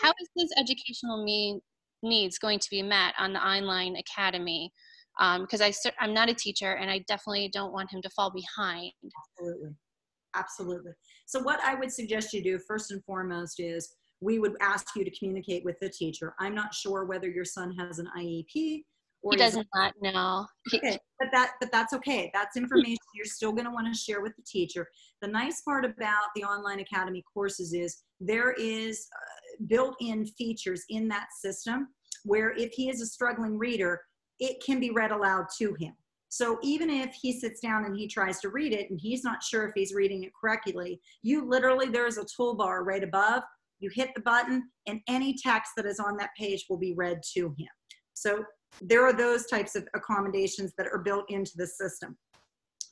How is his educational me- needs going to be met on the online academy? Um, because I, I'm not a teacher, and I definitely don't want him to fall behind. Absolutely. Absolutely. So what I would suggest you do first and foremost is we would ask you to communicate with the teacher. I'm not sure whether your son has an IEP He does not know. He- Okay, but that but that's okay. That's information you're still going to want to share with the teacher. The nice part about the online academy courses is there is uh, built-in features in that system where if he is a struggling reader, it can be read aloud to him. So even if he sits down and he tries to read it and he's not sure if he's reading it correctly, you literally there's a toolbar right above. You hit the button and any text that is on that page will be read to him. So there are those types of accommodations that are built into the system.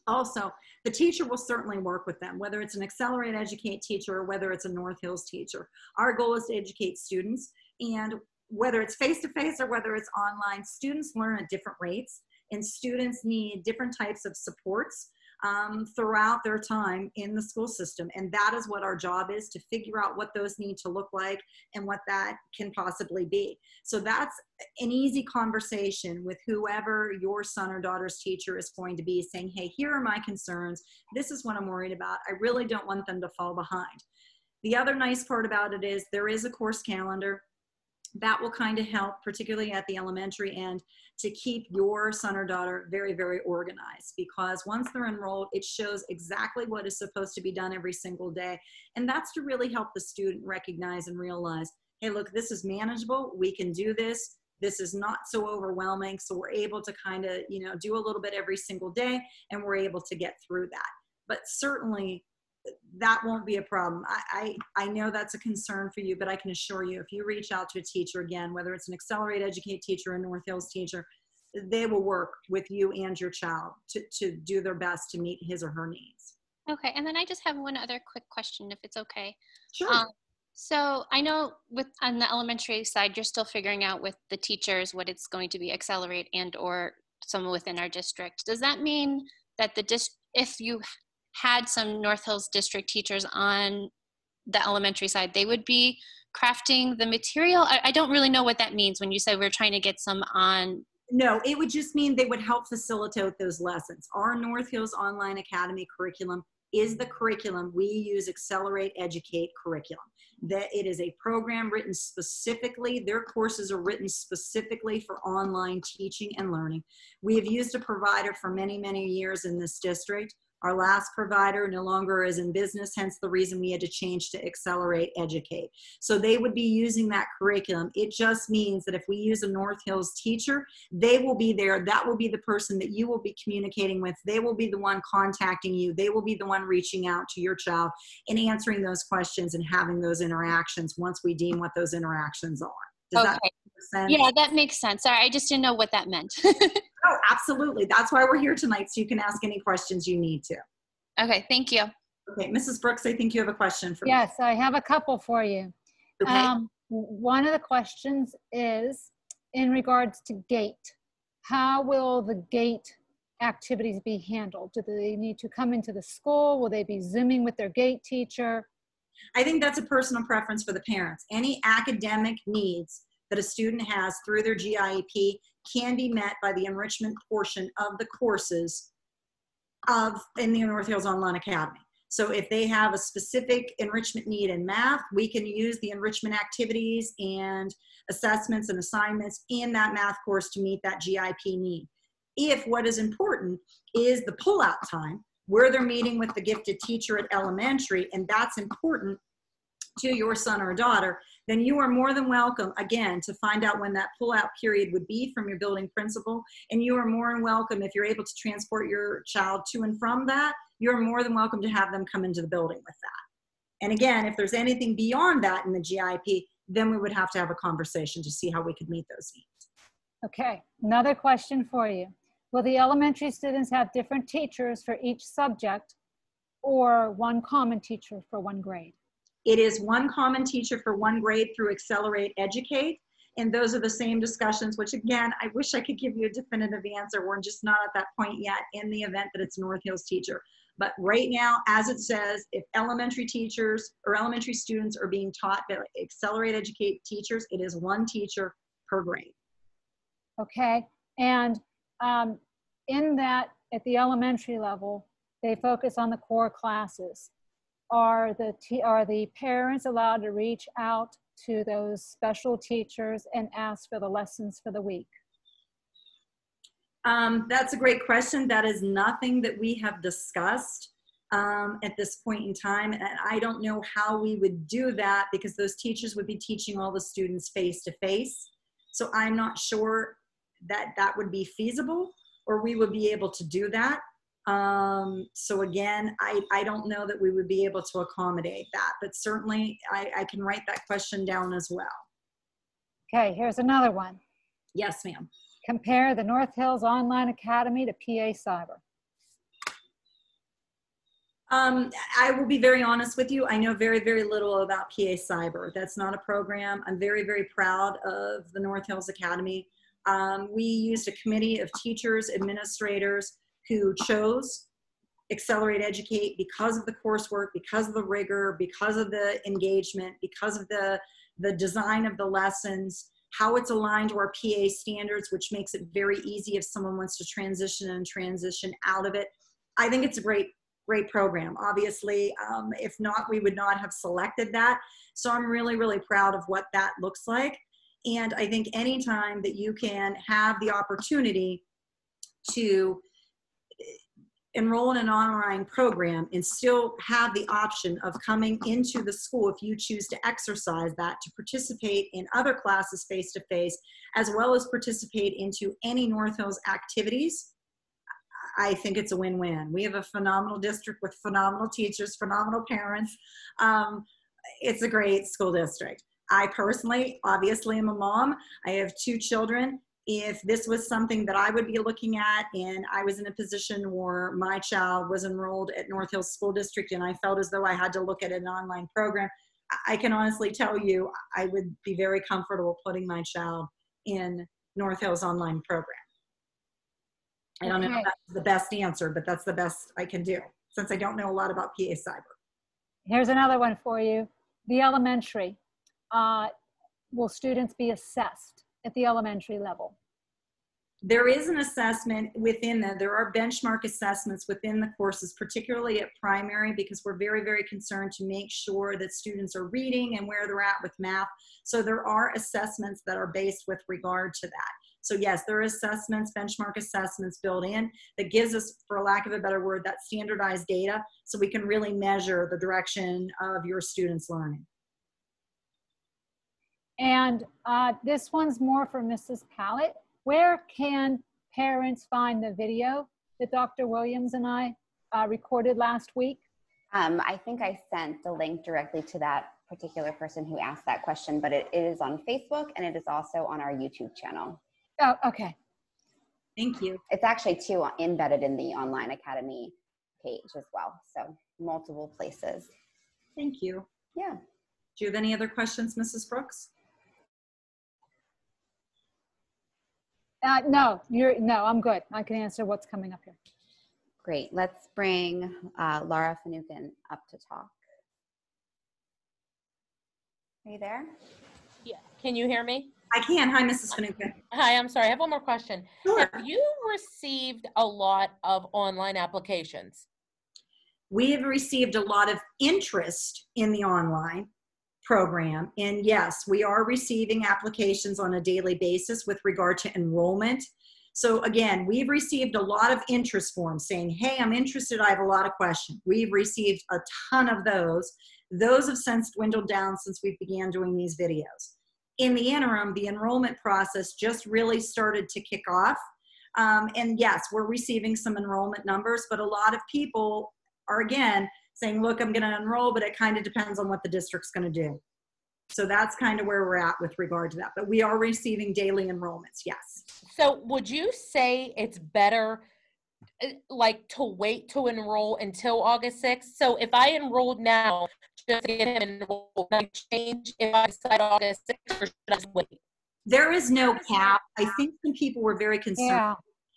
Also, the teacher will certainly work with them, whether it's an Accelerate Educate teacher or whether it's a North Hills teacher. Our goal is to educate students, and whether it's face to face or whether it's online, students learn at different rates, and students need different types of supports um, throughout their time in the school system. And that is what our job is to figure out what those need to look like and what that can possibly be. So that's an easy conversation with whoever your son or daughter's teacher is going to be saying, hey, here are my concerns. This is what I'm worried about. I really don't want them to fall behind. The other nice part about it is there is a course calendar that will kind of help, particularly at the elementary end, to keep your son or daughter very, very organized because once they're enrolled, it shows exactly what is supposed to be done every single day. And that's to really help the student recognize and realize hey, look, this is manageable. We can do this. This is not so overwhelming. So we're able to kind of, you know, do a little bit every single day and we're able to get through that. But certainly, that won't be a problem. I, I, I know that's a concern for you, but I can assure you if you reach out to a teacher again, whether it's an Accelerate Educate teacher or North Hills teacher, they will work with you and your child to, to do their best to meet his or her needs. Okay, and then I just have one other quick question, if it's okay. Sure. Um, so I know with on the elementary side, you're still figuring out with the teachers what it's going to be accelerate and or someone within our district. Does that mean that the dis if you had some North Hills district teachers on the elementary side, they would be crafting the material? I, I don't really know what that means when you say we're trying to get some on. No, it would just mean they would help facilitate those lessons. Our North Hills Online Academy curriculum is the curriculum we use Accelerate Educate curriculum. That it is a program written specifically, their courses are written specifically for online teaching and learning. We have used a provider for many, many years in this district. Our last provider no longer is in business, hence the reason we had to change to Accelerate Educate. So they would be using that curriculum. It just means that if we use a North Hills teacher, they will be there. That will be the person that you will be communicating with. They will be the one contacting you. They will be the one reaching out to your child and answering those questions and having those interactions once we deem what those interactions are. Does that Okay. make sense? Yeah, that makes sense. Sorry, I just didn't know what that meant. Oh, absolutely. That's why we're here tonight, so you can ask any questions you need to. okay, thank you. Okay, Mrs. Brooks, I think you have a question for me. Yes, I have a couple for you. Okay. Um, one of the questions is in regards to gate. How will the gate activities be handled? Do they need to come into the school? Will they be zooming with their gate teacher? I think that's a personal preference for the parents. Any academic needs that a student has through their GIEP can be met by the enrichment portion of the courses of in the North Hills Online Academy. So if they have a specific enrichment need in math, we can use the enrichment activities and assessments and assignments in that math course to meet that GIEP need. If what is important is the pullout time, where they're meeting with the gifted teacher at elementary, and that's important to your son or daughter, then you are more than welcome, again, to find out when that pullout period would be from your building principal. And you are more than welcome, if you're able to transport your child to and from that, you're more than welcome to have them come into the building with that. And again, if there's anything beyond that in the GIEP, then we would have to have a conversation to see how we could meet those needs. Okay, another question for you. Will the elementary students have different teachers for each subject or one common teacher for one grade? It is one common teacher for one grade through Accelerate Educate. And those are the same discussions, which again, I wish I could give you a definitive answer. We're just not at that point yet in the event that it's North Hills teacher. But right now, as it says, if elementary teachers or elementary students are being taught by Accelerate Educate teachers, it is one teacher per grade. Okay, and um, in that, at the elementary level, they focus on the core classes. Are the, are the parents allowed to reach out to those special teachers and ask for the lessons for the week? Um, that's a great question. That is nothing that we have discussed um, at this point in time. And I don't know how we would do that because those teachers would be teaching all the students face to face. So I'm not sure that that would be feasible or we would be able to do that. Um, so again, I, I don't know that we would be able to accommodate that, but certainly I, I can write that question down as well. Okay, here's another one. Yes, ma'am. Compare the North Hills Online Academy to PA Cyber. Um, I will be very honest with you. I know very, very little about PA Cyber. That's not a program. I'm very, very proud of the North Hills Academy. Um, we used a committee of teachers, administrators who chose Accelerate Educate because of the coursework, because of the rigor, because of the engagement, because of the, the design of the lessons, how it's aligned to our PA standards, which makes it very easy if someone wants to transition and transition out of it. I think it's a great, great program. Obviously, um, if not, we would not have selected that. So I'm really, really proud of what that looks like. And I think anytime that you can have the opportunity to enroll in an online program and still have the option of coming into the school if you choose to exercise that to participate in other classes face to face as well as participate into any north hills activities i think it's a win-win. We have a phenomenal district with phenomenal teachers phenomenal parents. Um, it's a great school district i personally obviously am a mom i have two children if this was something that I would be looking at and I was in a position where my child was enrolled at North Hills School District and I felt as though I had to look at an online program, I can honestly tell you I would be very comfortable putting my child in North Hills online program. I don't know if that's the best answer, but that's the best I can do since I don't know a lot about PA Cyber. Here's another one for you. The elementary. Uh, will students be assessed at the elementary level? there is an assessment within that. There are benchmark assessments within the courses, particularly at primary, because we're very, very concerned to make sure that students are reading and where they're at with math. So there are assessments that are based with regard to that. So yes, there are assessments, benchmark assessments built in that gives us, for lack of a better word, that standardized data so we can really measure the direction of your students' learning. And uh, this one's more for Mrs. Pallett. Where can parents find the video that Dr. Williams and I uh, recorded last week? Um, I think I sent the link directly to that particular person who asked that question, but it, it is on Facebook and it is also on our YouTube channel. Oh, okay. Thank you. It's actually too embedded in the online academy page as well. So multiple places. Thank you. Yeah. Do you have any other questions, Mrs. Brooks? Uh, no, you're no, I'm good. I can answer what's coming up here. Great. Let's bring uh, Laura Finucane up to talk. Are you there? Yeah. Can you hear me? I can. Hi, Mrs. Finucane. Hi, I'm sorry. I have one more question. Sure. Have you received a lot of online applications? we have received a lot of interest in the online program. And yes, we are receiving applications on a daily basis with regard to enrollment. So again, we've received a lot of interest forms saying, hey, I'm interested, I have a lot of questions. We've received a ton of those. Those have since dwindled down since we began doing these videos. In the interim, the enrollment process just really started to kick off. Um, and yes, we're receiving some enrollment numbers, but a lot of people are again saying, look, I'm going to enroll, but it kind of depends on what the district's going to do. So that's kind of where we're at with regard to that. But we are receiving daily enrollments, yes. So would you say it's better uh, like to wait to enroll until August 6th? So if I enrolled now, just to get him enrolled, can I change if I decide August 6th or should I just wait? There is no cap. I think some people were very concerned Yeah,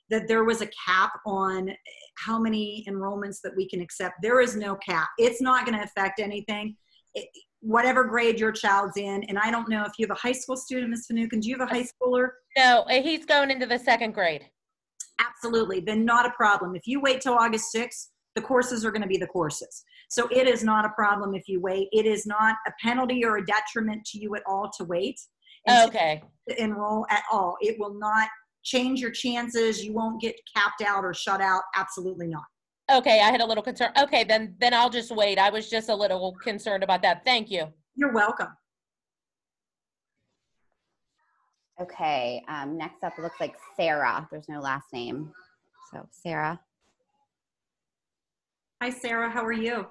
that there was a cap on how many enrollments that we can accept. There is no cap. It's not going to affect anything. It, whatever grade your child's in, and I don't know if you have a high school student, Ms. Finucane, do you have a high schooler? No, he's going into the second grade. Absolutely, then not a problem. If you wait till August 6th, the courses are going to be the courses. So it is not a problem if you wait. It is not a penalty or a detriment to you at all to wait. and to Okay. enroll at all. It will not change your chances. You won't get capped out or shut out. Absolutely not. Okay, I had a little concern. Okay, then then I'll just wait. I was just a little concerned about that. Thank you. You're welcome. Okay, um, next up, looks like Sarah. There's no last name. So Sarah. Hi, Sarah. How are you?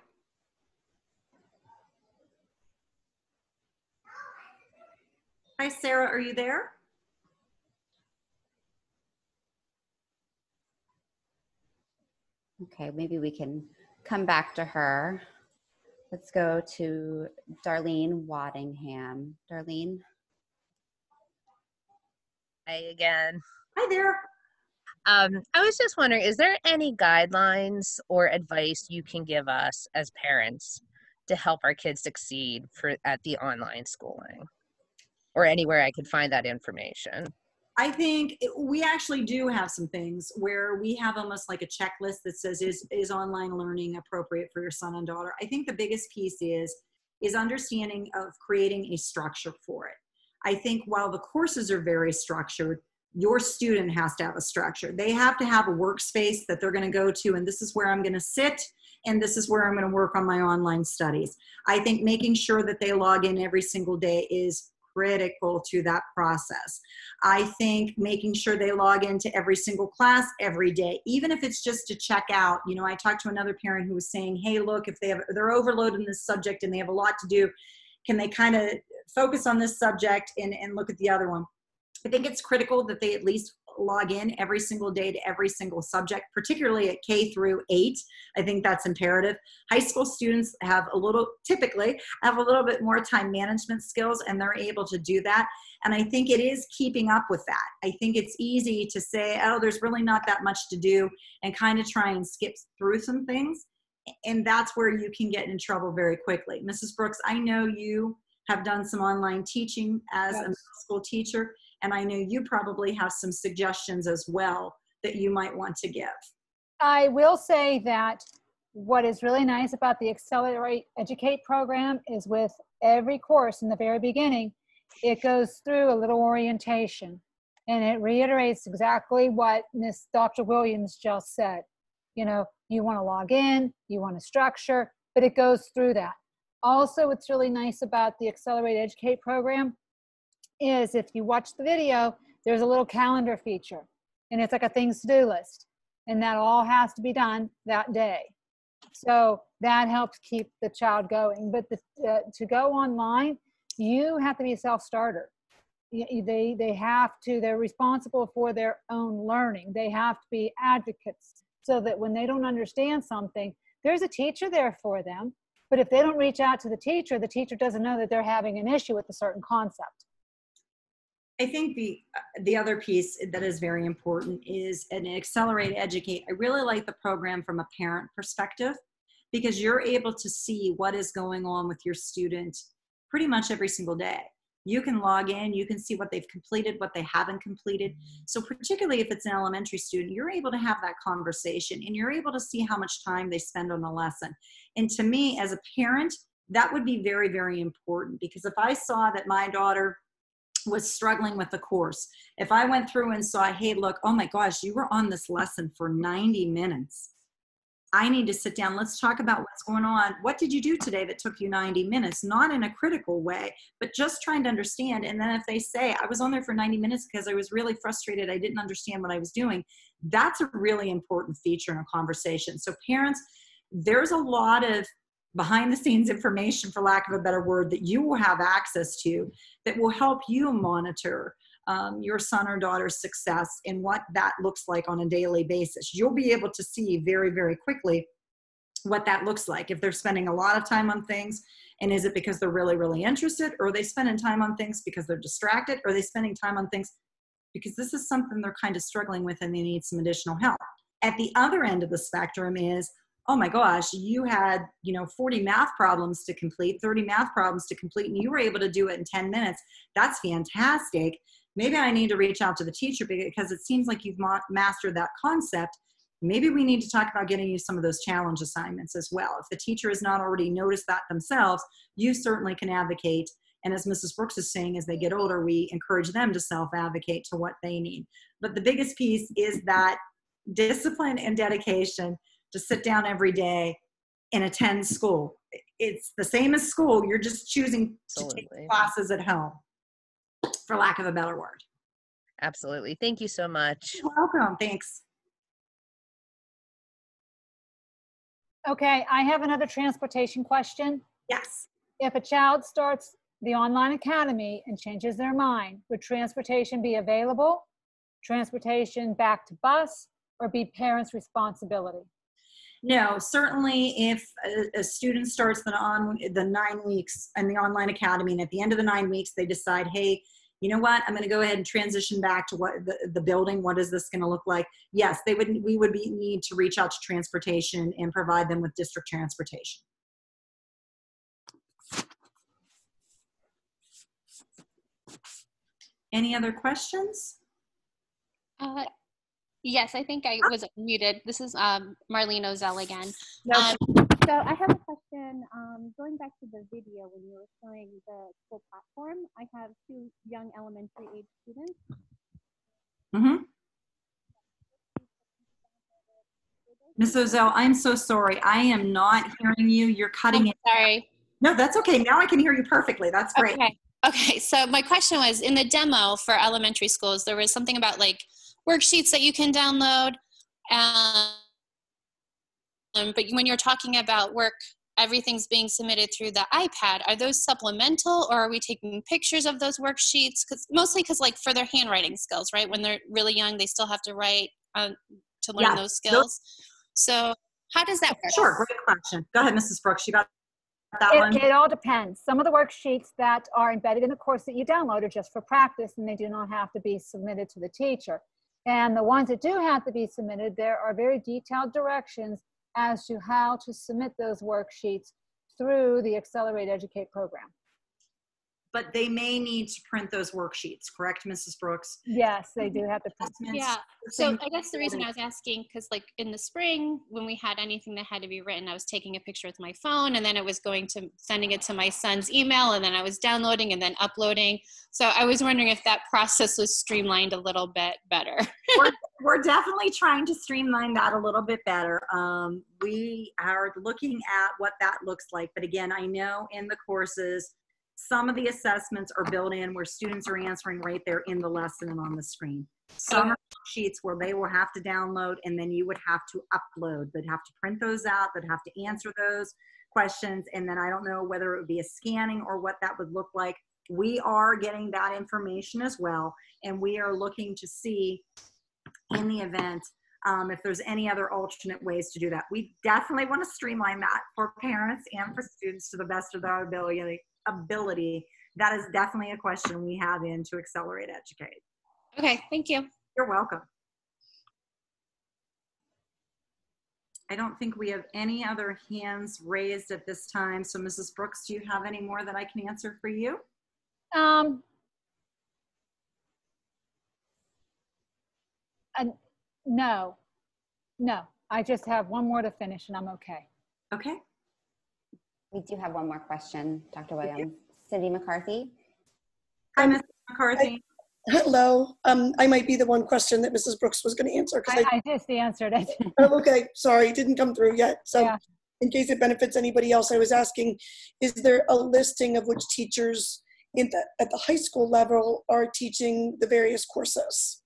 Hi, Sarah. Are you there? Okay, maybe we can come back to her. Let's go to Darlene Waddingham. Darlene. Hi again. Hi there. Um, I was just wondering, is there any guidelines or advice you can give us as parents to help our kids succeed for at the online schooling, or anywhere I could find that information? I think it- we actually do have some things where we have almost like a checklist that says is is online learning appropriate for your son and daughter. I think the biggest piece is is understanding of creating a structure for it. I think while the courses are very structured, your student has to have a structure. They have to have a workspace that they're going to go to and this is where I'm going to sit and this is where I'm going to work on my online studies. I think making sure that they log in every single day is critical to that process. I think making sure they log into every single class every day, even if it's just to check out. You know, I talked to another parent who was saying, "Hey, look, if they have they're overloaded in this subject and they have a lot to do, can they kind of focus on this subject and, and look at the other one?" I think it's critical that they at least log in every single day to every single subject, particularly at K through eight. I think that's imperative. High school students have a little, typically, have a little bit more time management skills and they're able to do that. And I think it is keeping up with that. I think it's easy to say, oh, there's really not that much to do and kind of try and skip through some things. And that's where you can get in trouble very quickly. Mrs. Brooks, I know you have done some online teaching as a Yes. middle school teacher, and I know you probably have some suggestions as well that you might want to give. I will say that what is really nice about the Accelerate Educate program is with every course in the very beginning, it goes through a little orientation and it reiterates exactly what Miss Dr. Williams just said. You know, you want to log in, you want to structure, but it goes through that. Also, what's really nice about the Accelerate Educate program is if you watch the video, there's a little calendar feature and it's like a things to do list and that all has to be done that day. So that helps keep the child going. But the, uh, to go online, you have to be a self-starter. Y- y- They they have to. They're responsible for their own learning. They have to be advocates so that when they don't understand something, there's a teacher there for them. But if they don't reach out to the teacher, the teacher doesn't know that they're having an issue with a certain concept. I think the the other piece that is very important is an accelerate educate. I really like the program from a parent perspective because you're able to see what is going on with your student pretty much every single day. You can log in, you can see what they've completed, what they haven't completed. So particularly if it's an elementary student, you're able to have that conversation and you're able to see how much time they spend on a lesson. And to me as a parent, that would be very very important because if I saw that my daughter was struggling with the course. If I went through and saw, hey, look, oh my gosh, you were on this lesson for 90 minutes. I need to sit down. Let's talk about what's going on. What did you do today that took you 90 minutes? Not in a critical way, but just trying to understand. And then if they say, I was on there for 90 minutes because I was really frustrated, I didn't understand what I was doing, that's a really important feature in a conversation. So, parents, there's a lot of behind the scenes information, for lack of a better word, that you will have access to that will help you monitor um, your son or daughter's success and what that looks like on a daily basis. You'll be able to see very, very quickly what that looks like. If they're spending a lot of time on things And is it because they're really, really interested? Or are they spending time on things because they're distracted? Or are they spending time on things because this is something they're kind of struggling with and they need some additional help? At the other end of the spectrum is, oh my gosh, you had, you know, 40 math problems to complete, 30 math problems to complete, and you were able to do it in 10 minutes. That's fantastic. Maybe I need to reach out to the teacher because it seems like you've ma- mastered that concept. Maybe we need to talk about getting you some of those challenge assignments as well. If the teacher has not already noticed that themselves, you certainly can advocate. And as Mrs. Brooks is saying, as they get older, we encourage them to self advocate to what they need. But the biggest piece is that discipline and dedication to sit down every day and attend school. It's the same as school, you're just choosing to take classes at home, for lack of a better word. Absolutely. Thank you so much. You're welcome. Thanks. Okay, I have another transportation question. Yes. If a child starts the online academy and changes their mind, would transportation be available? Transportation back to bus or be parents' responsibility? No, certainly if a, a student starts the on the nine weeks in the online academy, and at the end of the nine weeks they decide, hey, you know what, I'm going to go ahead and transition back to what the, the building. What is this going to look like? Yes, they would. We would be, need to reach out to transportation and provide them with district transportation. Any other questions? Uh, yes, I think I was muted. This is um, Marlene Ozell again. No, Um, So I have a question. Um, going back to the video when you were showing the school platform, I have two young elementary age students. Mm-hmm. Ms. Ozell, I'm so sorry. I am not hearing you. You're cutting I'm it. sorry. No, that's okay. Now I can hear you perfectly. That's great. Okay. Okay. So my question was in the demo for elementary schools, there was something about like worksheets that you can download. Um, but when you're talking about work, everything's being submitted through the iPad. Are those supplemental or are we taking pictures of those worksheets? Cause mostly because like for their handwriting skills, right? When they're really young, they still have to write um, to learn Yeah, those those- skills. So how does that work? Sure, great question. Go ahead, Mrs. Brooks. You got that one? It, it all depends. Some of the worksheets that are embedded in the course that you download are just for practice and they do not have to be submitted to the teacher. And the ones that do have to be submitted, there are very detailed directions as to how to submit those worksheets through the Accelerate Educate program. But they may need to print those worksheets, correct, Mrs. Brooks? Yes, they do have to. print. Assessments, Yeah. the So I guess the reason I was asking, because like in the spring, when we had anything that had to be written, I was taking a picture with my phone and then I was going to sending it to my son's email and then I was downloading and then uploading. So I was wondering if that process was streamlined a little bit better. We're definitely trying to streamline that a little bit better. Um, we are looking at what that looks like. But again, I know in the courses, some of the assessments are built in where students are answering right there in the lesson and on the screen. Some are sheets where they will have to download and then you would have to upload. They'd have to print those out, they'd have to answer those questions. And then I don't know whether it would be a scanning or what that would look like. We are getting that information as well. And we are looking to see in the event um, if there's any other alternate ways to do that. We definitely want to streamline that for parents and for students to the best of their ability. Ability. That is definitely a question we have in to Accelerate Educate. Okay, thank you. You're welcome. I don't think we have any other hands raised at this time. So Mrs. Brooks, do you have any more that I can answer for you? Um, uh, no, no. I just have one more to finish and I'm okay. Okay. We do have one more question, Dr. Williams. Cindy McCarthy. Hi, Mrs. McCarthy. Hello. Um, I might be the one question that Mrs. Brooks was going to answer because I, I, I just answered it. oh, okay, sorry, didn't come through yet. So Yeah. in case it benefits anybody else, I was asking, is there a listing of which teachers in the, at the high school level are teaching the various courses?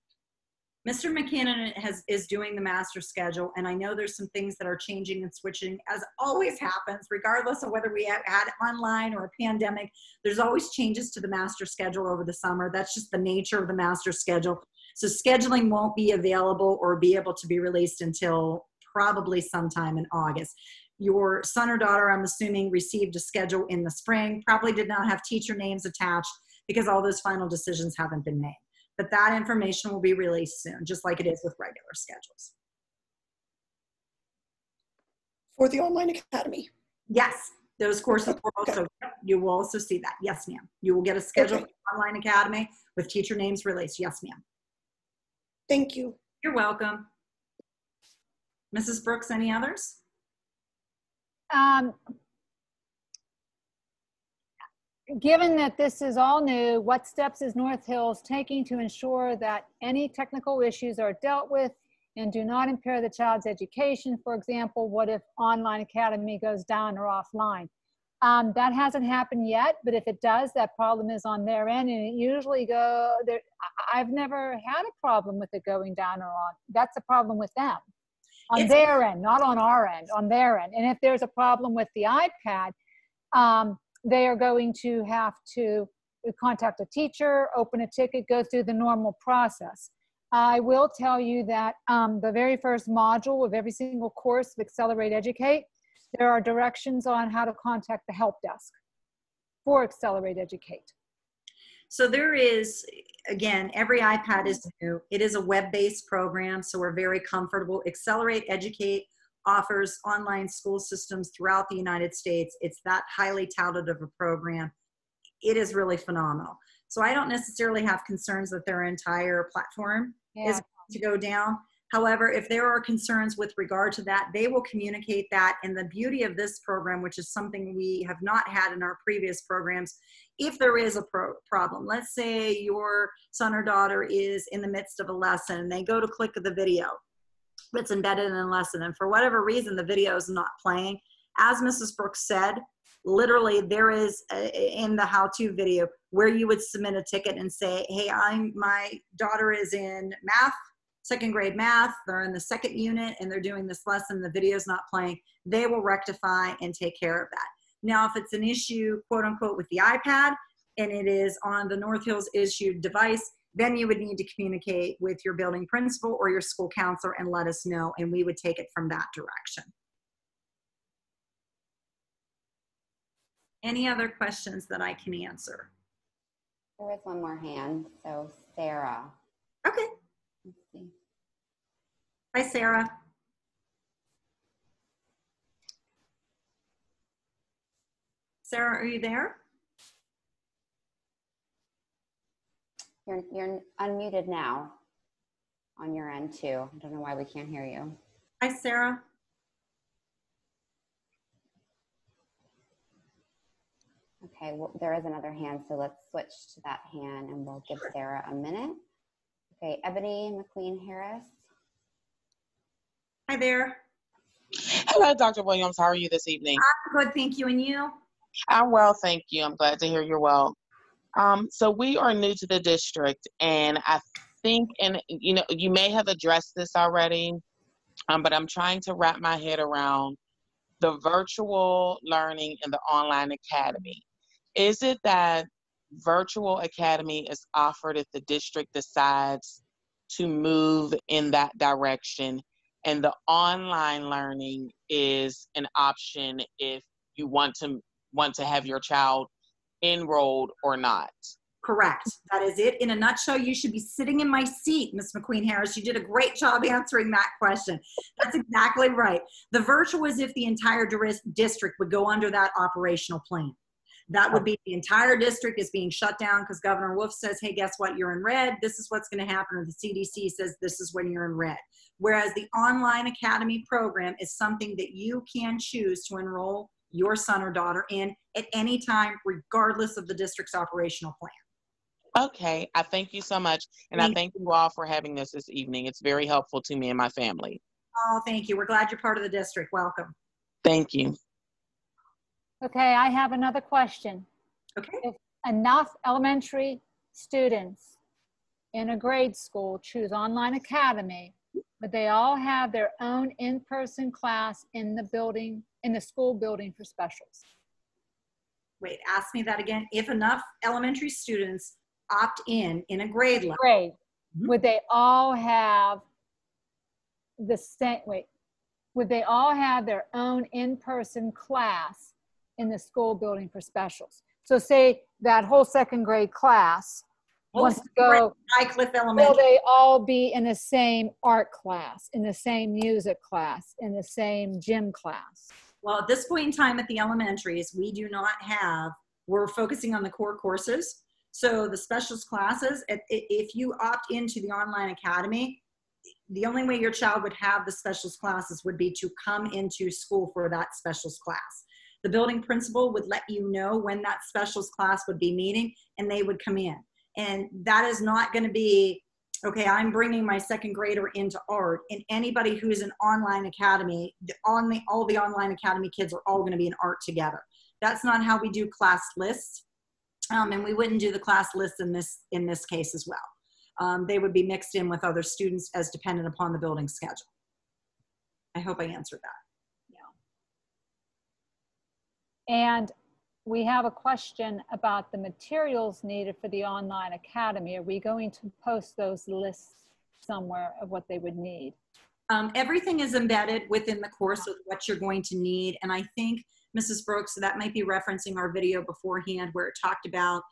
Mr. McKiernan has, is doing the master schedule, and I know there's some things that are changing and switching, as always happens, regardless of whether we have had online or a pandemic. There's always changes to the master schedule over the summer. That's just the nature of the master schedule. So scheduling won't be available or be able to be released until probably sometime in August. Your son or daughter, I'm assuming, received a schedule in the spring, probably did not have teacher names attached because all those final decisions haven't been made. But that information will be released soon, just like it is with regular schedules. For the online academy. Yes, those courses will also, you will also see that. Yes, ma'am. You will get a schedule Okay. for the online academy with teacher names released. Yes, ma'am. Thank you. You're welcome. Mrs. Brooks, any others? Um, given that this is all new, what steps is North Hills taking to ensure that any technical issues are dealt with and do not impair the child's education? For example, what if online academy goes down or offline? Um, that hasn't happened yet, but if it does, that problem is on their end, and it usually go. There, I've never had a problem with it going down or on. That's a problem with them, on It's- their end, not on our end, on their end. And if there's a problem with the iPad, um, they are going to have to contact a teacher, open a ticket, go through the normal process. I will tell you that um, the very first module of every single course of Accelerate Educate, there are directions on how to contact the help desk for Accelerate Educate. So there is, again, every iPad is new. It is a web-based program, so we're very comfortable. Accelerate Educate offers online school systems throughout the United States. It's that highly touted of a program. It is really phenomenal. So I don't necessarily have concerns that their entire platform Yeah. is going to go down. However, if there are concerns with regard to that, they will communicate that. And the beauty of this program, which is something we have not had in our previous programs, if there is a pro- problem, let's say your son or daughter is in the midst of a lesson and they go to click the video that's embedded in the lesson, and for whatever reason the video is not playing, as Mrs. Brooks said, literally there is a, in the how-to video where you would submit a ticket and say, "Hey, I'm my daughter is in math, second grade math. They're in the second unit and they're doing this lesson. The video's not playing." They will rectify and take care of that. Now, if it's an issue, quote unquote, with the iPad and it is on the North Hills issued device, then you would need to communicate with your building principal or your school counselor and let us know, and we would take it from that direction. Any other questions that I can answer? There is one more hand. So Sarah. Okay. Let's see. Hi, Sarah. Sarah, are you there? You're, you're unmuted now on your end too. I don't know why we can't hear you. Hi, Sarah. Okay, well, there is another hand, so let's switch to that hand and we'll give Sarah a minute. Okay, Ebony McQueen Harris. Hi there. Hello, Dr. Williams. How are you this evening? I'm good, thank you. And you? I'm well, thank you. I'm glad to hear you're well. Um, so we are new to the district, and I think, and you know, you may have addressed this already, um, but I'm trying to wrap my head around the virtual learning and the online academy. Is it that virtual academy is offered if the district decides to move in that direction, and the online learning is an option if you want to want to have your child enrolled or not. Correct. That is it. In a nutshell, you should be sitting in my seat, Ms. McQueen Harris. You did a great job answering that question. That's exactly right. The virtual is if the entire district would go under that operational plan. That would be the entire district is being shut down because Governor Wolf says, hey, guess what? You're in red. This is what's going to happen. Or the CDC says this is when you're in red. Whereas the online academy program is something that you can choose to enroll your son or daughter in at any time, regardless of the district's operational plan. Okay, I thank you so much, and I Thank- thank you all for having this this evening. It's very helpful to me and my family. Oh, thank you. We're glad you're part of the district. Welcome. Thank you. Okay, I have another question. Okay. If enough elementary students in a grade school choose online academy, would they all have their own in-person class in the building, in the school building for specials? Wait, ask me that again. If enough elementary students opt in in a grade level, Grade, Mhm. would they all have the same, wait, would they all have their own in-person class in the school building for specials? So say that whole second grade class wants to go, will Elementary. they all be in the same art class, in the same music class, in the same gym class? Well, at this point in time at the elementaries, we do not have, we're focusing on the core courses. So the specialist classes, if, if you opt into the online academy, the only way your child would have the specialist classes would be to come into school for that specialist class. The building principal would let you know when that specialist class would be meeting and they would come in. And that is not going to be, okay, I'm bringing my second grader into art and anybody who's an online academy, on the, all the online academy kids are all going to be in art together. That's not how we do class lists. Um, and we wouldn't do the class lists in this, in this case as well. Um, they would be mixed in with other students as dependent upon the building schedule. I hope I answered that. Yeah. And we have a question about the materials needed for the online academy. Are we going to post those lists somewhere of what they would need? Um, everything is embedded within the course of what you're going to need. And I think, Mrs. Brooks, that might be referencing our video beforehand where it talked about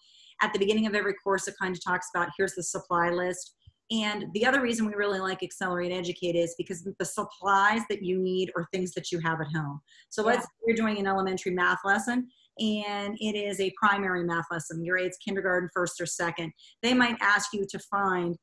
at the beginning of every course, it kind of talks about here's the supply list. And the other reason we really like Accelerate Educate is because the supplies that you need are things that you have at home. So let's say you're doing an elementary math lesson and it is a primary math lesson, your it's kindergarten, first or second. They might ask you to find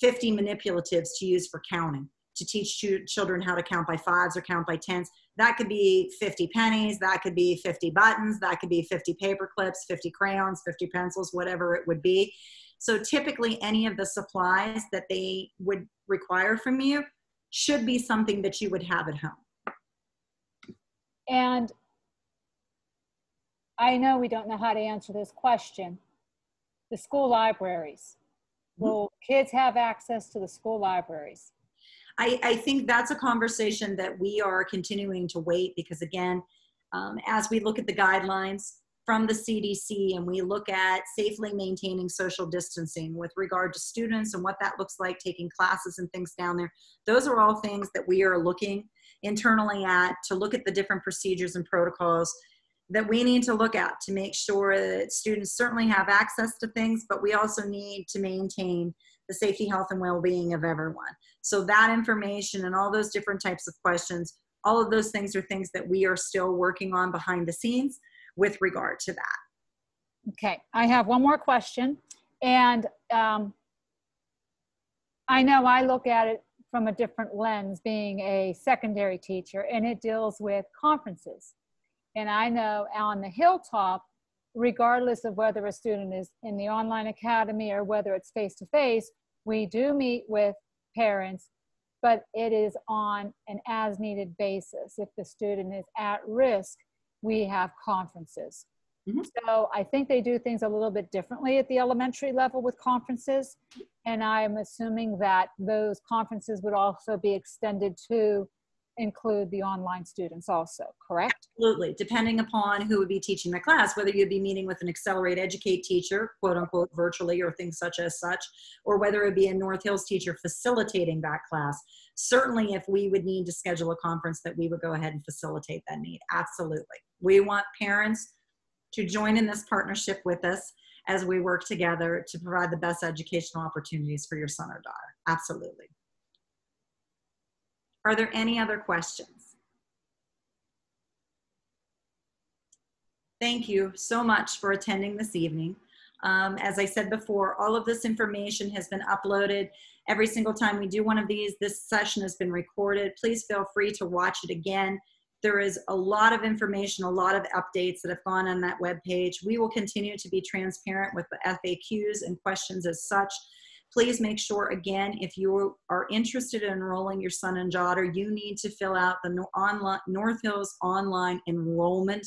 50 manipulatives to use for counting, to teach children how to count by fives or count by tens. That could be 50 pennies, that could be 50 buttons, that could be 50 paper clips, 50 crayons, 50 pencils, whatever it would be. So typically, any of the supplies that they would require from you should be something that you would have at home. And I know we don't know how to answer this question. The school libraries. Will kids have access to the school libraries? I, I think that's a conversation that we are continuing to wait because again, um, as we look at the guidelines from the CDC and we look at safely maintaining social distancing with regard to students and what that looks like taking classes and things down there, those are all things that we are looking internally at to look at the different procedures and protocols that we need to look at to make sure that students certainly have access to things, but we also need to maintain the safety, health, and well-being of everyone. So that information and all those different types of questions, all of those things are things that we are still working on behind the scenes with regard to that. Okay, I have one more question. And um, I know I look at it from a different lens being a secondary teacher, and it deals with conferences. And I know on the hilltop, regardless of whether a student is in the online academy or whether it's face to face, we do meet with parents, but it is on an as needed basis. If the student is at risk, we have conferences. Mm-hmm. So I think they do things a little bit differently at the elementary level with conferences. And I'm assuming that those conferences would also be extended to include the online students also, correct? Absolutely, depending upon who would be teaching the class, whether you'd be meeting with an Accelerate Educate teacher, quote unquote, virtually or things such as such, or whether it be a North Hills teacher facilitating that class. Certainly, if we would need to schedule a conference, that we would go ahead and facilitate that need. Absolutely. We want parents to join in this partnership with us as we work together to provide the best educational opportunities for your son or daughter. Absolutely. Are there any other questions? Thank you so much for attending this evening. Um, as I said before, all of this information has been uploaded. Every single time we do one of these, this session has been recorded. Please feel free to watch it again. There is a lot of information, a lot of updates that have gone on that webpage. We will continue to be transparent with the FAQs and questions as such. Please make sure, again, if you are interested in enrolling your son and daughter, you need to fill out the North Hills online enrollment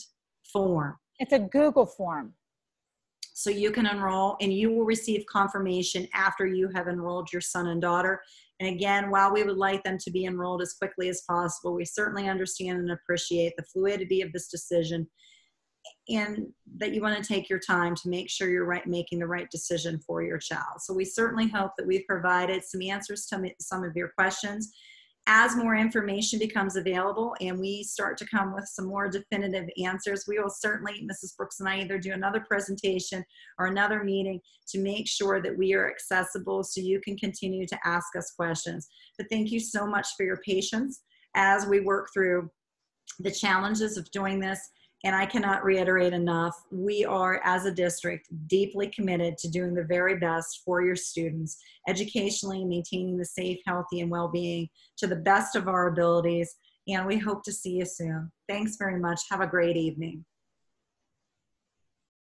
form. It's a Google form. So you can enroll and you will receive confirmation after you have enrolled your son and daughter. And again, while we would like them to be enrolled as quickly as possible, we certainly understand and appreciate the fluidity of this decision and that you want to take your time to make sure you're right making the right decision for your child. So we certainly hope that we've provided some answers to some of your questions as more information becomes available and we start to come with some more definitive answers, we will certainly, Mrs. Brooks and I, either do another presentation or another meeting to make sure that we are accessible so you can continue to ask us questions. But thank you so much for your patience as we work through the challenges of doing this. And I cannot reiterate enough, we are, as a district, deeply committed to doing the very best for your students, educationally, maintaining the safe, healthy, and well being to the best of our abilities. And we hope to see you soon. Thanks very much. Have a great evening.